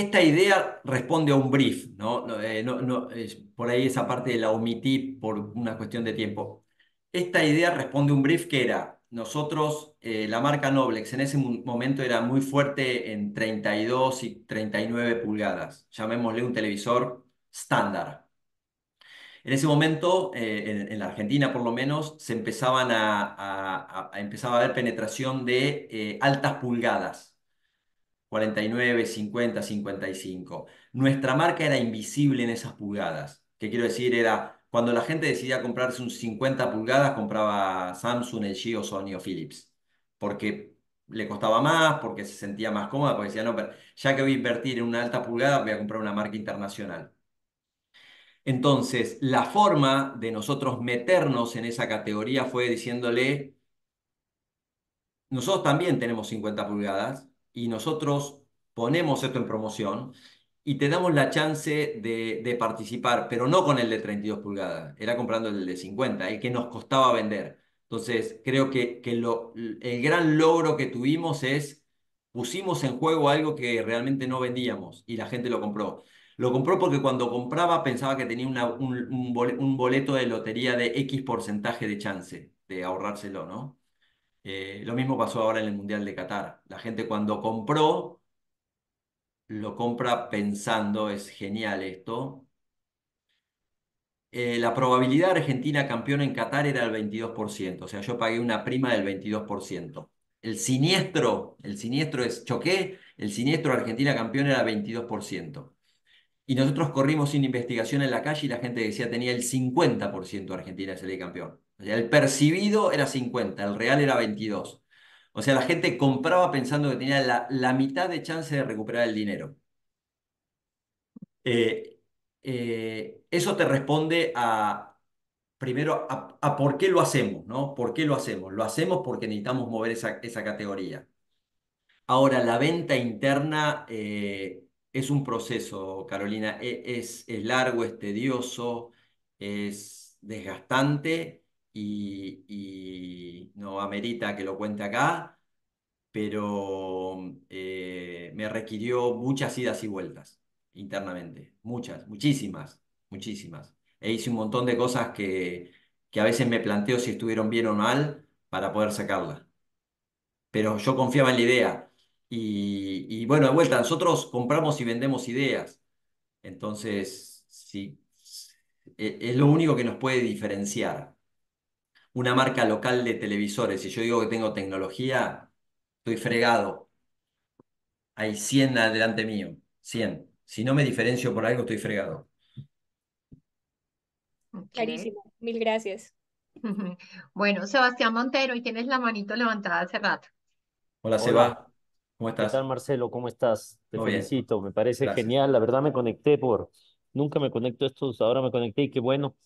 esta idea responde a un brief, ¿no? no, eh, no, por ahí esa parte la omití por una cuestión de tiempo. Esta idea responde a un brief que era nosotros, eh, la marca Noblex en ese momento era muy fuerte en 32 y 39 pulgadas, llamémosle un televisor estándar. En ese momento, eh, en, la Argentina por lo menos, se empezaban a, empezaba a haber penetración de altas pulgadas, 49, 50, 55. Nuestra marca era invisible en esas pulgadas. ¿Qué quiero decir? Era cuando la gente decidía comprarse un 50 pulgadas, compraba Samsung, LG o Sony o Philips, porque le costaba más, porque se sentía más cómoda, porque decía, no, pero ya que voy a invertir en una alta pulgada, voy a comprar una marca internacional. Entonces, la forma de nosotros meternos en esa categoría fue diciéndole, nosotros también tenemos 50 pulgadas y nosotros ponemos esto en promoción y te damos la chance de, participar, pero no con el de 32 pulgadas, era comprando el de 50, el que nos costaba vender. Entonces, creo que, que lo, el gran logro que tuvimos es, pusimos en juego algo que realmente no vendíamos y la gente lo compró. Lo compró porque cuando compraba pensaba que tenía una, un, boleto de lotería de X porcentaje de chance de ahorrárselo, ¿no? Eh, lo mismo pasó ahora en el Mundial de Qatar. La gente cuando compró lo compra pensando, es genial esto. Eh, la probabilidad de Argentina campeón en Qatar era el 22%, o sea, yo pagué una prima del 22%. El siniestro, el siniestro es choqué, el siniestro Argentina campeón era 22%. Y nosotros corrimos sin investigación en la calle y la gente decía tenía el 50% de Argentina de campeón. El percibido era 50, el real era 22. O sea, la gente compraba pensando que tenía la, mitad de chance de recuperar el dinero. Eh, eh, eso te responde a, primero, a, por qué lo hacemos, ¿no? ¿Por qué lo hacemos? Lo hacemos porque necesitamos mover esa, categoría. Ahora, la venta interna eh, es un proceso, Carolina, e, es, es largo, es tedioso, es desgastante y, no amerita que lo cuente acá, pero eh, me requirió muchas idas y vueltas internamente, muchas, muchísimas, muchísimas. E hice un montón de cosas que, que a veces me planteo si estuvieron bien o mal para poder sacarla. Pero yo confiaba en la idea. Y, y bueno, de vuelta, nosotros compramos y vendemos ideas. Entonces, sí, e, es lo único que nos puede diferenciar. Una marca local de televisores, si yo digo que tengo tecnología, estoy fregado. Hay 100 delante mío, 100. Si no me diferencio por algo, estoy fregado. Clarísimo, mil gracias. Bueno, Sebastián Montero, y tienes la manito levantada hace rato. Hola, Seba. ¿Cómo ¿Qué estás? tal, Marcelo? ¿Cómo estás? Te bien. felicito, me parece Gracias. genial. La verdad me conecté por, nunca me conecto a estos, ahora me conecté y qué bueno,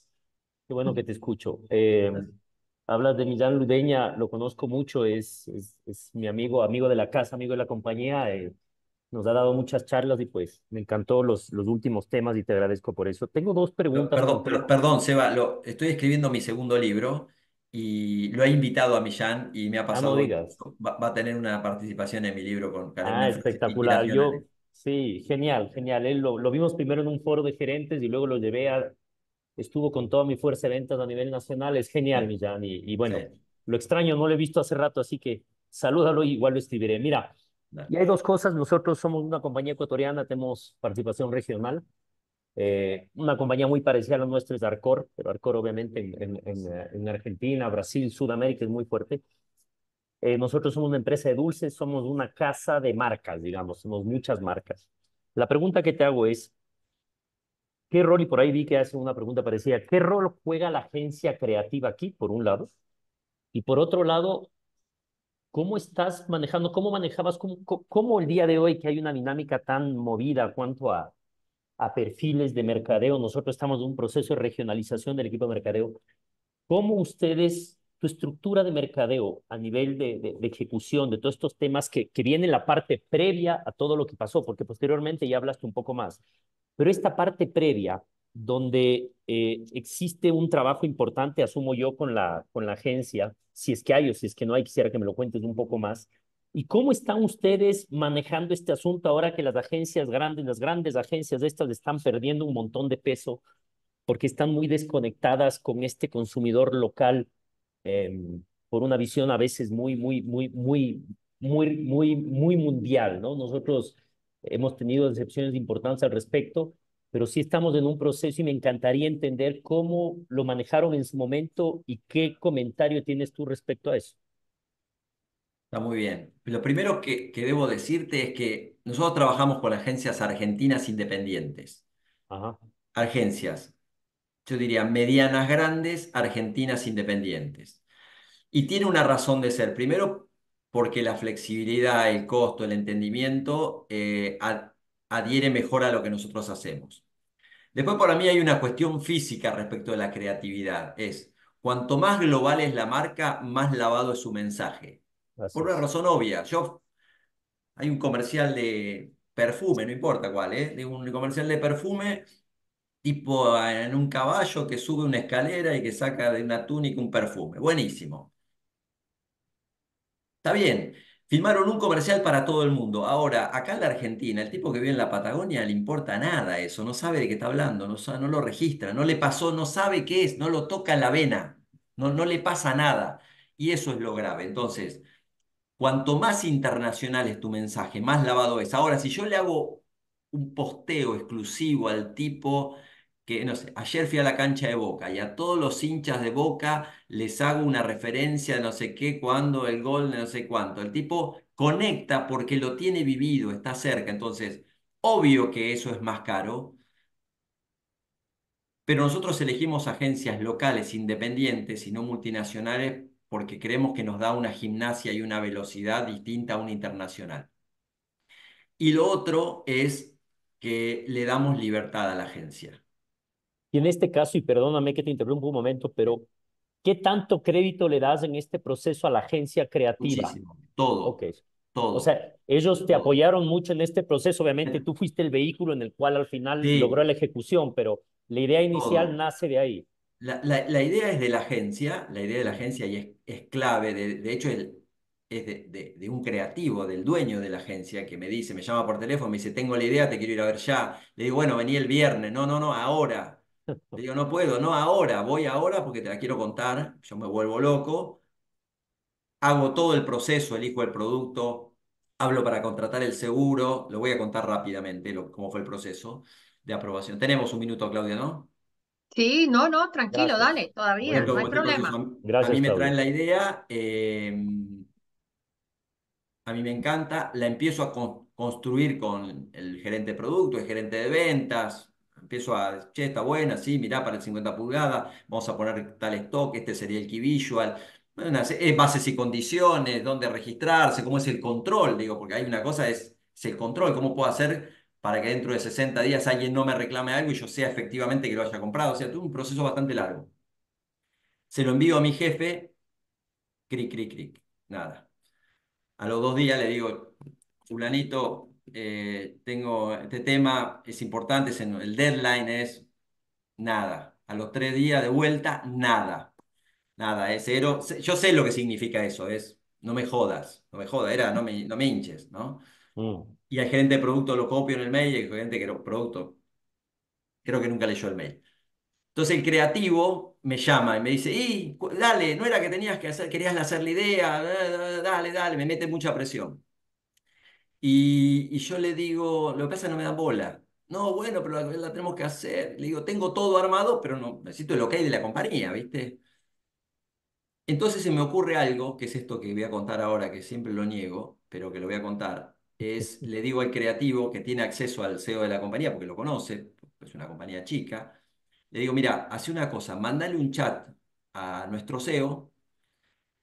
qué bueno que te escucho. Eh, hablas de Millán Ludeña, lo conozco mucho, es, es, es mi amigo, amigo de la casa, amigo de la compañía. eh, nos ha dado muchas charlas y pues me encantó los, los últimos temas y te agradezco por eso. Tengo dos preguntas. Perdón, per- perdón, Seba, lo, estoy escribiendo mi segundo libro y lo he invitado a Millán y me ha pasado. Ah, digas. Va, va a tener una participación en mi libro con Ah, espectacular. Yo, sí, genial, genial. Él lo, lo vimos primero en un foro de gerentes y luego lo llevé a, estuvo con toda mi fuerza de ventas a nivel nacional. Es genial, Millán. Y, y bueno, lo extraño, no lo he visto hace rato, así que salúdalo y igual lo escribiré. Mira, y hay dos cosas. Nosotros somos una compañía ecuatoriana, tenemos participación regional. Eh, una compañía muy parecida a la nuestra es Arcor, pero Arcor obviamente en, en, en Argentina, Brasil, Sudamérica es muy fuerte. Eh, nosotros somos una empresa de dulces, somos una casa de marcas, digamos, somos muchas marcas. La pregunta que te hago es, ¿qué rol, y por ahí vi que hace una pregunta parecida, ¿qué rol juega la agencia creativa aquí, por un lado? Y por otro lado, ¿cómo estás manejando, cómo manejabas, cómo, cómo- el día de hoy que hay una dinámica tan movida cuanto a, a perfiles de mercadeo, nosotros estamos en un proceso de regionalización del equipo de mercadeo, ¿Cómo ustedes, tu estructura de mercadeo a nivel de, de- de ejecución de todos estos temas que, que viene en la parte previa a todo lo que pasó, porque posteriormente ya hablaste un poco más, pero esta parte previa, donde eh, existe un trabajo importante, asumo yo, con la, con la agencia, si es que hay o si es que no hay, quisiera que me lo cuentes un poco más. ¿Y cómo están ustedes manejando este asunto ahora que las agencias grandes, las grandes agencias estas están perdiendo un montón de peso porque están muy desconectadas con este consumidor local eh, por una visión a veces muy, muy, muy, muy, muy, muy, muy mundial, ¿no? Nosotros hemos tenido decepciones importantes al respecto, pero sí estamos en un proceso y me encantaría entender cómo lo manejaron en su momento y qué comentario tienes tú respecto a eso. Está muy bien. Lo primero que, que debo decirte es que nosotros trabajamos con agencias argentinas independientes. Ajá. Agencias, yo diría medianas grandes, argentinas independientes. Y tiene una razón de ser. Primero, porque la flexibilidad, el costo, el entendimiento eh, ad- adhiere mejor a lo que nosotros hacemos. Después, para mí hay una cuestión física respecto de la creatividad. Es, cuanto más global es la marca, más lavado es su mensaje. Por una razón obvia. Yo, hay un comercial de perfume, no importa cuál, ¿eh? De un comercial de perfume, tipo en un caballo que sube una escalera y que saca de una túnica un perfume. Buenísimo. Está bien. Filmaron un comercial para todo el mundo. Ahora, acá en la Argentina, el tipo que vive en la Patagonia le importa nada eso, no sabe de qué está hablando, no, lo registra, no le pasó, no sabe qué es, no lo toca la vena, no le pasa nada. Y eso es lo grave. Entonces, cuanto más internacional es tu mensaje, más lavado es. Ahora, si yo le hago un posteo exclusivo al tipo que, no sé, ayer fui a la cancha de Boca y a todos los hinchas de Boca les hago una referencia de no sé qué, cuando el gol de no sé cuánto. El tipo conecta porque lo tiene vivido, está cerca. Entonces, obvio que eso es más caro, pero nosotros elegimos agencias locales, independientes y no multinacionales porque creemos que nos da una gimnasia y una velocidad distinta a una internacional. Y lo otro es que le damos libertad a la agencia. Y en este caso, y perdóname que te interrumpa un momento, pero ¿qué tanto crédito le das en este proceso a la agencia creativa? Muchísimo, todo, Ok. todo. O sea, ellos te apoyaron mucho en este proceso. Obviamente tú fuiste el vehículo en el cual al final Sí. logró la ejecución, pero La idea inicial Todo. nace de ahí. La, la- la idea es de la agencia, la idea de la agencia y es, es clave, de, de hecho el- es de, de- de un creativo, del dueño de la agencia, que me dice, me llama por teléfono, me dice, tengo la idea, te quiero ir a ver ya. Le digo, bueno, vení el viernes, no, no, no, ahora. Le digo, no puedo, no ahora, voy ahora porque te la quiero contar, yo me vuelvo loco, hago todo el proceso, elijo el producto, hablo para contratar el seguro, lo voy a contar rápidamente lo- cómo fue el proceso de aprobación. Tenemos un minuto, Claudia, ¿no? Sí, no, no, tranquilo, Gracias. dale, todavía, no hay problema. proceso. A mí- A Gracias, mí me Claudia. traen la idea, eh, a mí me encanta, la empiezo a con- construir con el gerente de producto, el gerente de ventas, empiezo a, che, está buena, sí, mirá, para el 50 pulgadas, vamos a poner tal stock, este sería el key visual, bases y condiciones, dónde registrarse, cómo es el control, digo, porque hay una cosa, es, es el control, cómo puedo hacer para que dentro de 60 días alguien no me reclame algo y yo sea efectivamente que lo haya comprado, o sea, tuve un proceso bastante largo. Se lo envío a mi jefe, cric, cric, cric, nada. A los dos días le digo, fulanito, eh, tengo este tema, es importante, es en- el deadline es nada. A los tres días de vuelta, nada. Nada, es cero. Yo sé lo que significa eso, es no me jodas, no me jodas, era no me, no me hinches, ¿no? Mm. Y al gerente de producto lo copio en el mail y el gerente que era producto, creo que nunca leyó el mail. Entonces el creativo me llama y me dice, y dale, no era que tenías que hacer, querías hacer la idea, dale, dale, me mete mucha presión. Y, yo le digo, lo que pasa es que no me dan bola. No, bueno, pero la, la tenemos que hacer. Le digo, tengo todo armado, pero no, necesito el ok de la compañía, ¿viste? Entonces se me ocurre algo, que es esto que voy a contar ahora, que siempre lo niego, pero que lo voy a contar. Es, le digo al creativo que tiene acceso al CEO de la compañía, porque lo conoce, es una compañía chica, le digo, mira, hace una cosa, mandale un chat a nuestro CEO,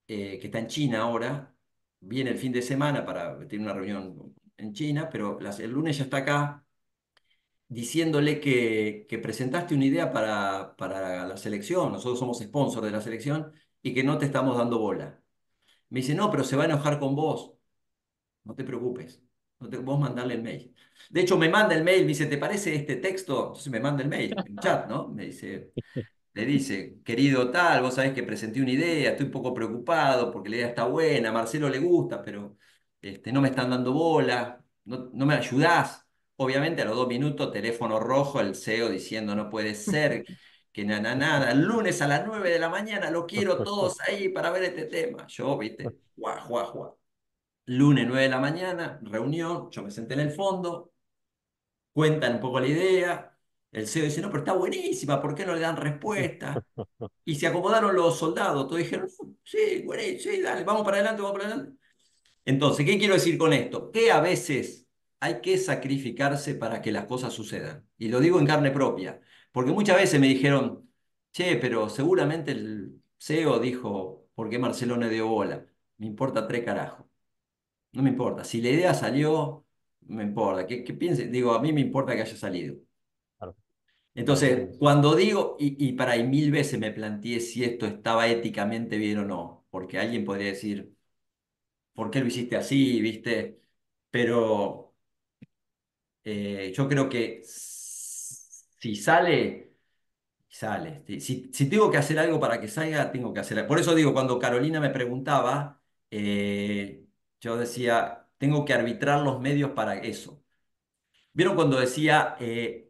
eh, que está en China ahora, viene el fin de semana para tener una reunión en China, pero el lunes ya está acá, diciéndole que, presentaste una idea para, para la selección, nosotros somos sponsor de la selección, y que no te estamos dando bola. Me dice, no, pero se va a enojar con vos. No te preocupes. Vos mandarle el mail. De hecho, me manda el mail, me dice, ¿te parece este texto? Entonces me manda el mail, en chat, ¿no? Me dice, le dice, querido tal, vos sabés que presenté una idea, estoy un poco preocupado porque la idea está buena, a Marcelo le gusta, pero este, no me están dando bola, no, no me ayudás. Obviamente a los dos minutos, teléfono rojo, el CEO diciendo, no puede ser, que nada, nada, el lunes a las 9 de la mañana lo quiero todos ahí para ver este tema. Yo, viste, guau, guau, guau. Lunes 9 de la mañana, reunión, yo me senté en el fondo, cuentan un poco la idea, el CEO dice, no, pero está buenísima, ¿por qué no le dan respuesta? Y se acomodaron los soldados, todos dijeron, sí, buenísimo, sí, dale, vamos para adelante, vamos para adelante. Entonces, ¿qué quiero decir con esto? Que a veces hay que sacrificarse para que las cosas sucedan. Y lo digo en carne propia, porque muchas veces me dijeron, che, pero seguramente el CEO dijo, ¿por qué Marcelo no dio bola? Me importa tres carajos. No me importa. Si la idea salió, me importa. ¿Qué, qué piense? Digo, a mí me importa que haya salido. Claro. Entonces, cuando digo, y, y para ahí mil veces me planteé si esto estaba éticamente bien o no, porque alguien podría decir, ¿por qué lo hiciste así? ¿Viste? Pero eh, yo creo que si sale, sale. Si, tengo que hacer algo para que salga, tengo que hacer. Por eso digo, cuando Carolina me preguntaba, eh, yo decía, tengo que arbitrar los medios para eso. ¿Vieron cuando decía eh,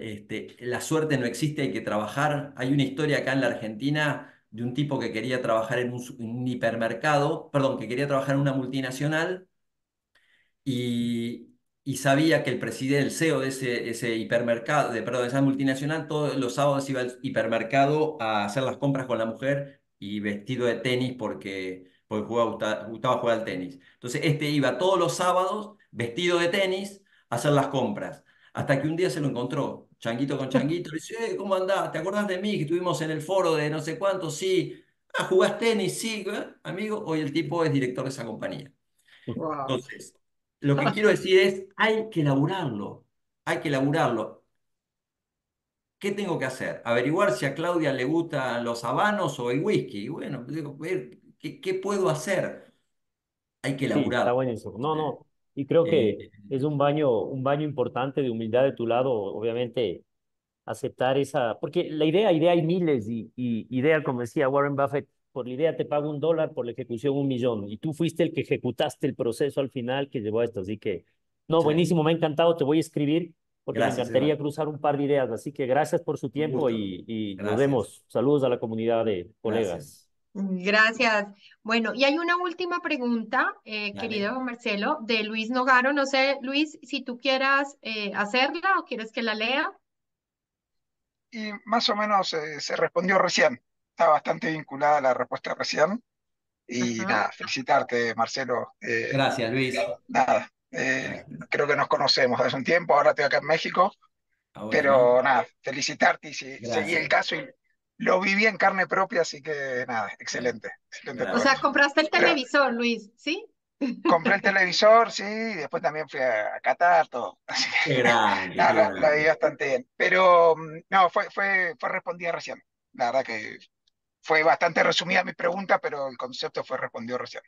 este, la suerte no existe, hay que trabajar? Hay una historia acá en la Argentina de un tipo que quería trabajar en un, hipermercado, perdón, que quería trabajar en una multinacional y, y sabía que el presidente, el CEO de ese, ese hipermercado, de, perdón, de esa multinacional, todos los sábados iba al hipermercado a hacer las compras con la mujer y vestido de tenis porque, porque jugaba, gusta- gustaba jugar al tenis. Entonces, este iba todos los sábados vestido de tenis a hacer las compras. Hasta que un día se lo encontró, changuito con changuito, le dice, "Eh, ¿cómo andás? ¿Te acordás de mí? Que estuvimos en el foro de no sé cuánto, sí. Ah, ¿jugás tenis? Sí, ¿eh? amigo. Hoy el tipo es director de esa compañía. Wow. Entonces, lo que quiero decir es, hay que laburarlo, hay que laburarlo. ¿Qué tengo que hacer? Averiguar si a Claudia le gustan los habanos o el whisky. Bueno, digo, ¿qué, qué puedo hacer? Hay que Sí, está laburarlo. buenísimo. No, no. Y creo que Eh, es un baño, un baño importante de humildad de tu lado. Obviamente, aceptar esa, porque la idea, idea hay miles y, y idea, como decía Warren Buffett, por la idea te pago un dólar, por la ejecución un millón. Y tú fuiste el que ejecutaste el proceso al final que llevó a esto. Así que, no, buenísimo, me ha encantado, te voy a escribir porque Gracias, me encantaría Iván. cruzar un par de ideas. Así que gracias por su tiempo y, y nos vemos. Saludos a la comunidad de colegas. Gracias. Bueno, y hay una última pregunta, eh, querido Marcelo, de Luis Nogaro. No sé, Luis, si tú quieras eh, hacerla o quieres que la lea. Y más o menos eh, se respondió recién. Está bastante vinculada a la respuesta recién. Y Ajá. nada, felicitarte, Marcelo. Eh, Gracias, Luis. nada, eh, creo que nos conocemos hace un tiempo, ahora estoy acá en México, Ahora, pero nada, felicitarte y si, Gracias. seguí el caso y lo viví en carne propia, así que nada, excelente, excelente O sea, compraste el Pero- televisor, Luis, ¿sí? Compré el televisor, sí, y después también fui a, a Qatar, todo. Así que nada, la, la bastante bien. Pero mm, no, fue, fue, fue respondida recién. La verdad que fue bastante resumida mi pregunta, pero el concepto fue respondido recién.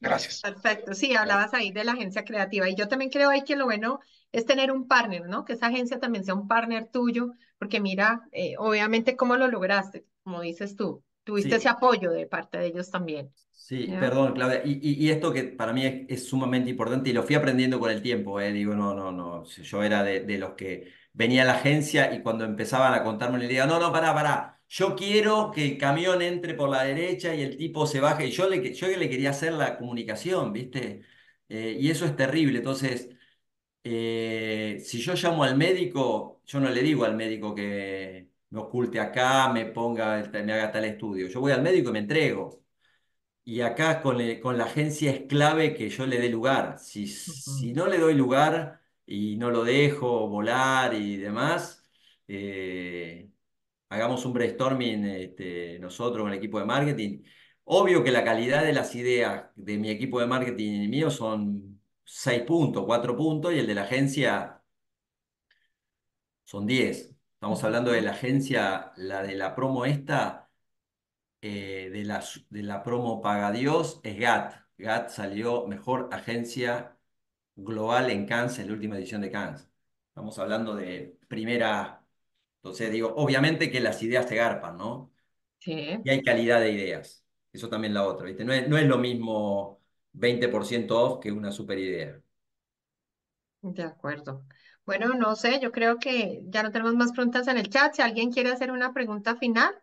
Gracias. Perfecto, sí, hablabas ahí de la agencia creativa y yo también creo ahí que lo bueno es tener un partner, ¿no? Que esa agencia también sea un partner tuyo, porque mira, eh, obviamente cómo lo lograste, como dices tú, tuviste Sí. ese apoyo de parte de ellos también. Sí, ¿ya? perdón, Claudia. Y, y- y esto que para mí es, es sumamente importante y lo fui aprendiendo con el tiempo, eh. Digo, no, no, no. Yo era de, de los que venía a la agencia y cuando empezaban a contarme le decía, no, no, pará, pará. Yo quiero que el camión entre por la derecha y el tipo se baje. Y yo le, yo le quería hacer la comunicación, ¿viste? Eh, y eso es terrible. Entonces, eh, si yo llamo al médico, yo no le digo al médico que me oculte acá, me ponga, me haga tal estudio. Yo voy al médico y me entrego. Y acá con, con la agencia es clave que yo le dé lugar. Si, si no le doy lugar y no lo dejo volar y demás, eh, hagamos un brainstorming este, nosotros con el equipo de marketing. Obvio que la calidad de las ideas de mi equipo de marketing y mío son 6 puntos, 4 puntos, y el de la agencia son 10. Estamos hablando de la agencia, la de la promo esta eh, de la, de la promo Paga Dios es GAT. GAT salió mejor agencia global en Cannes en la última edición de Cannes. Estamos hablando de primera. Entonces, digo, obviamente que las ideas se garpan, ¿no? Sí. Y hay calidad de ideas. Eso también la otra, ¿viste? No es, no es lo mismo 20% off que una super idea. De acuerdo. Bueno, no sé, yo creo que ya no tenemos más preguntas en el chat. Si alguien quiere hacer una pregunta final.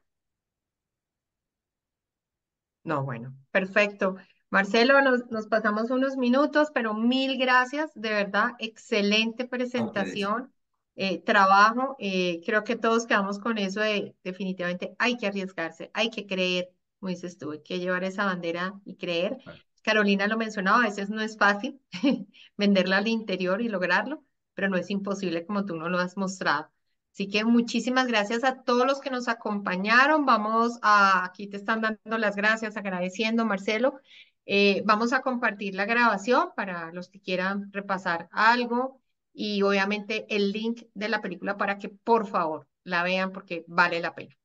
No, bueno, perfecto. Marcelo, nos, nos pasamos unos minutos, pero mil gracias, de verdad, excelente presentación, eh, trabajo. eh, creo que todos quedamos con eso de definitivamente hay que arriesgarse, hay que creer, como dices tú, hay que llevar esa bandera y creer. Carolina lo mencionaba, a veces no es fácil venderla al interior y lograrlo, pero no es imposible como tú nos lo has mostrado. Así que muchísimas gracias a todos los que nos acompañaron. Vamos a, aquí te están dando las gracias, agradeciendo, Marcelo. Eh, vamos a compartir la grabación para los que quieran repasar algo y obviamente el link de la película para que por favor la vean porque vale la pena.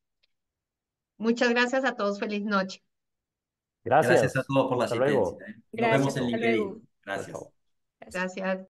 Muchas gracias a todos. Feliz noche. Gracias. Gracias a todos por la Hasta luego. asistencia. ¿eh? Nos Gracias, vemos en LinkedIn. luego. Gracias. Gracias.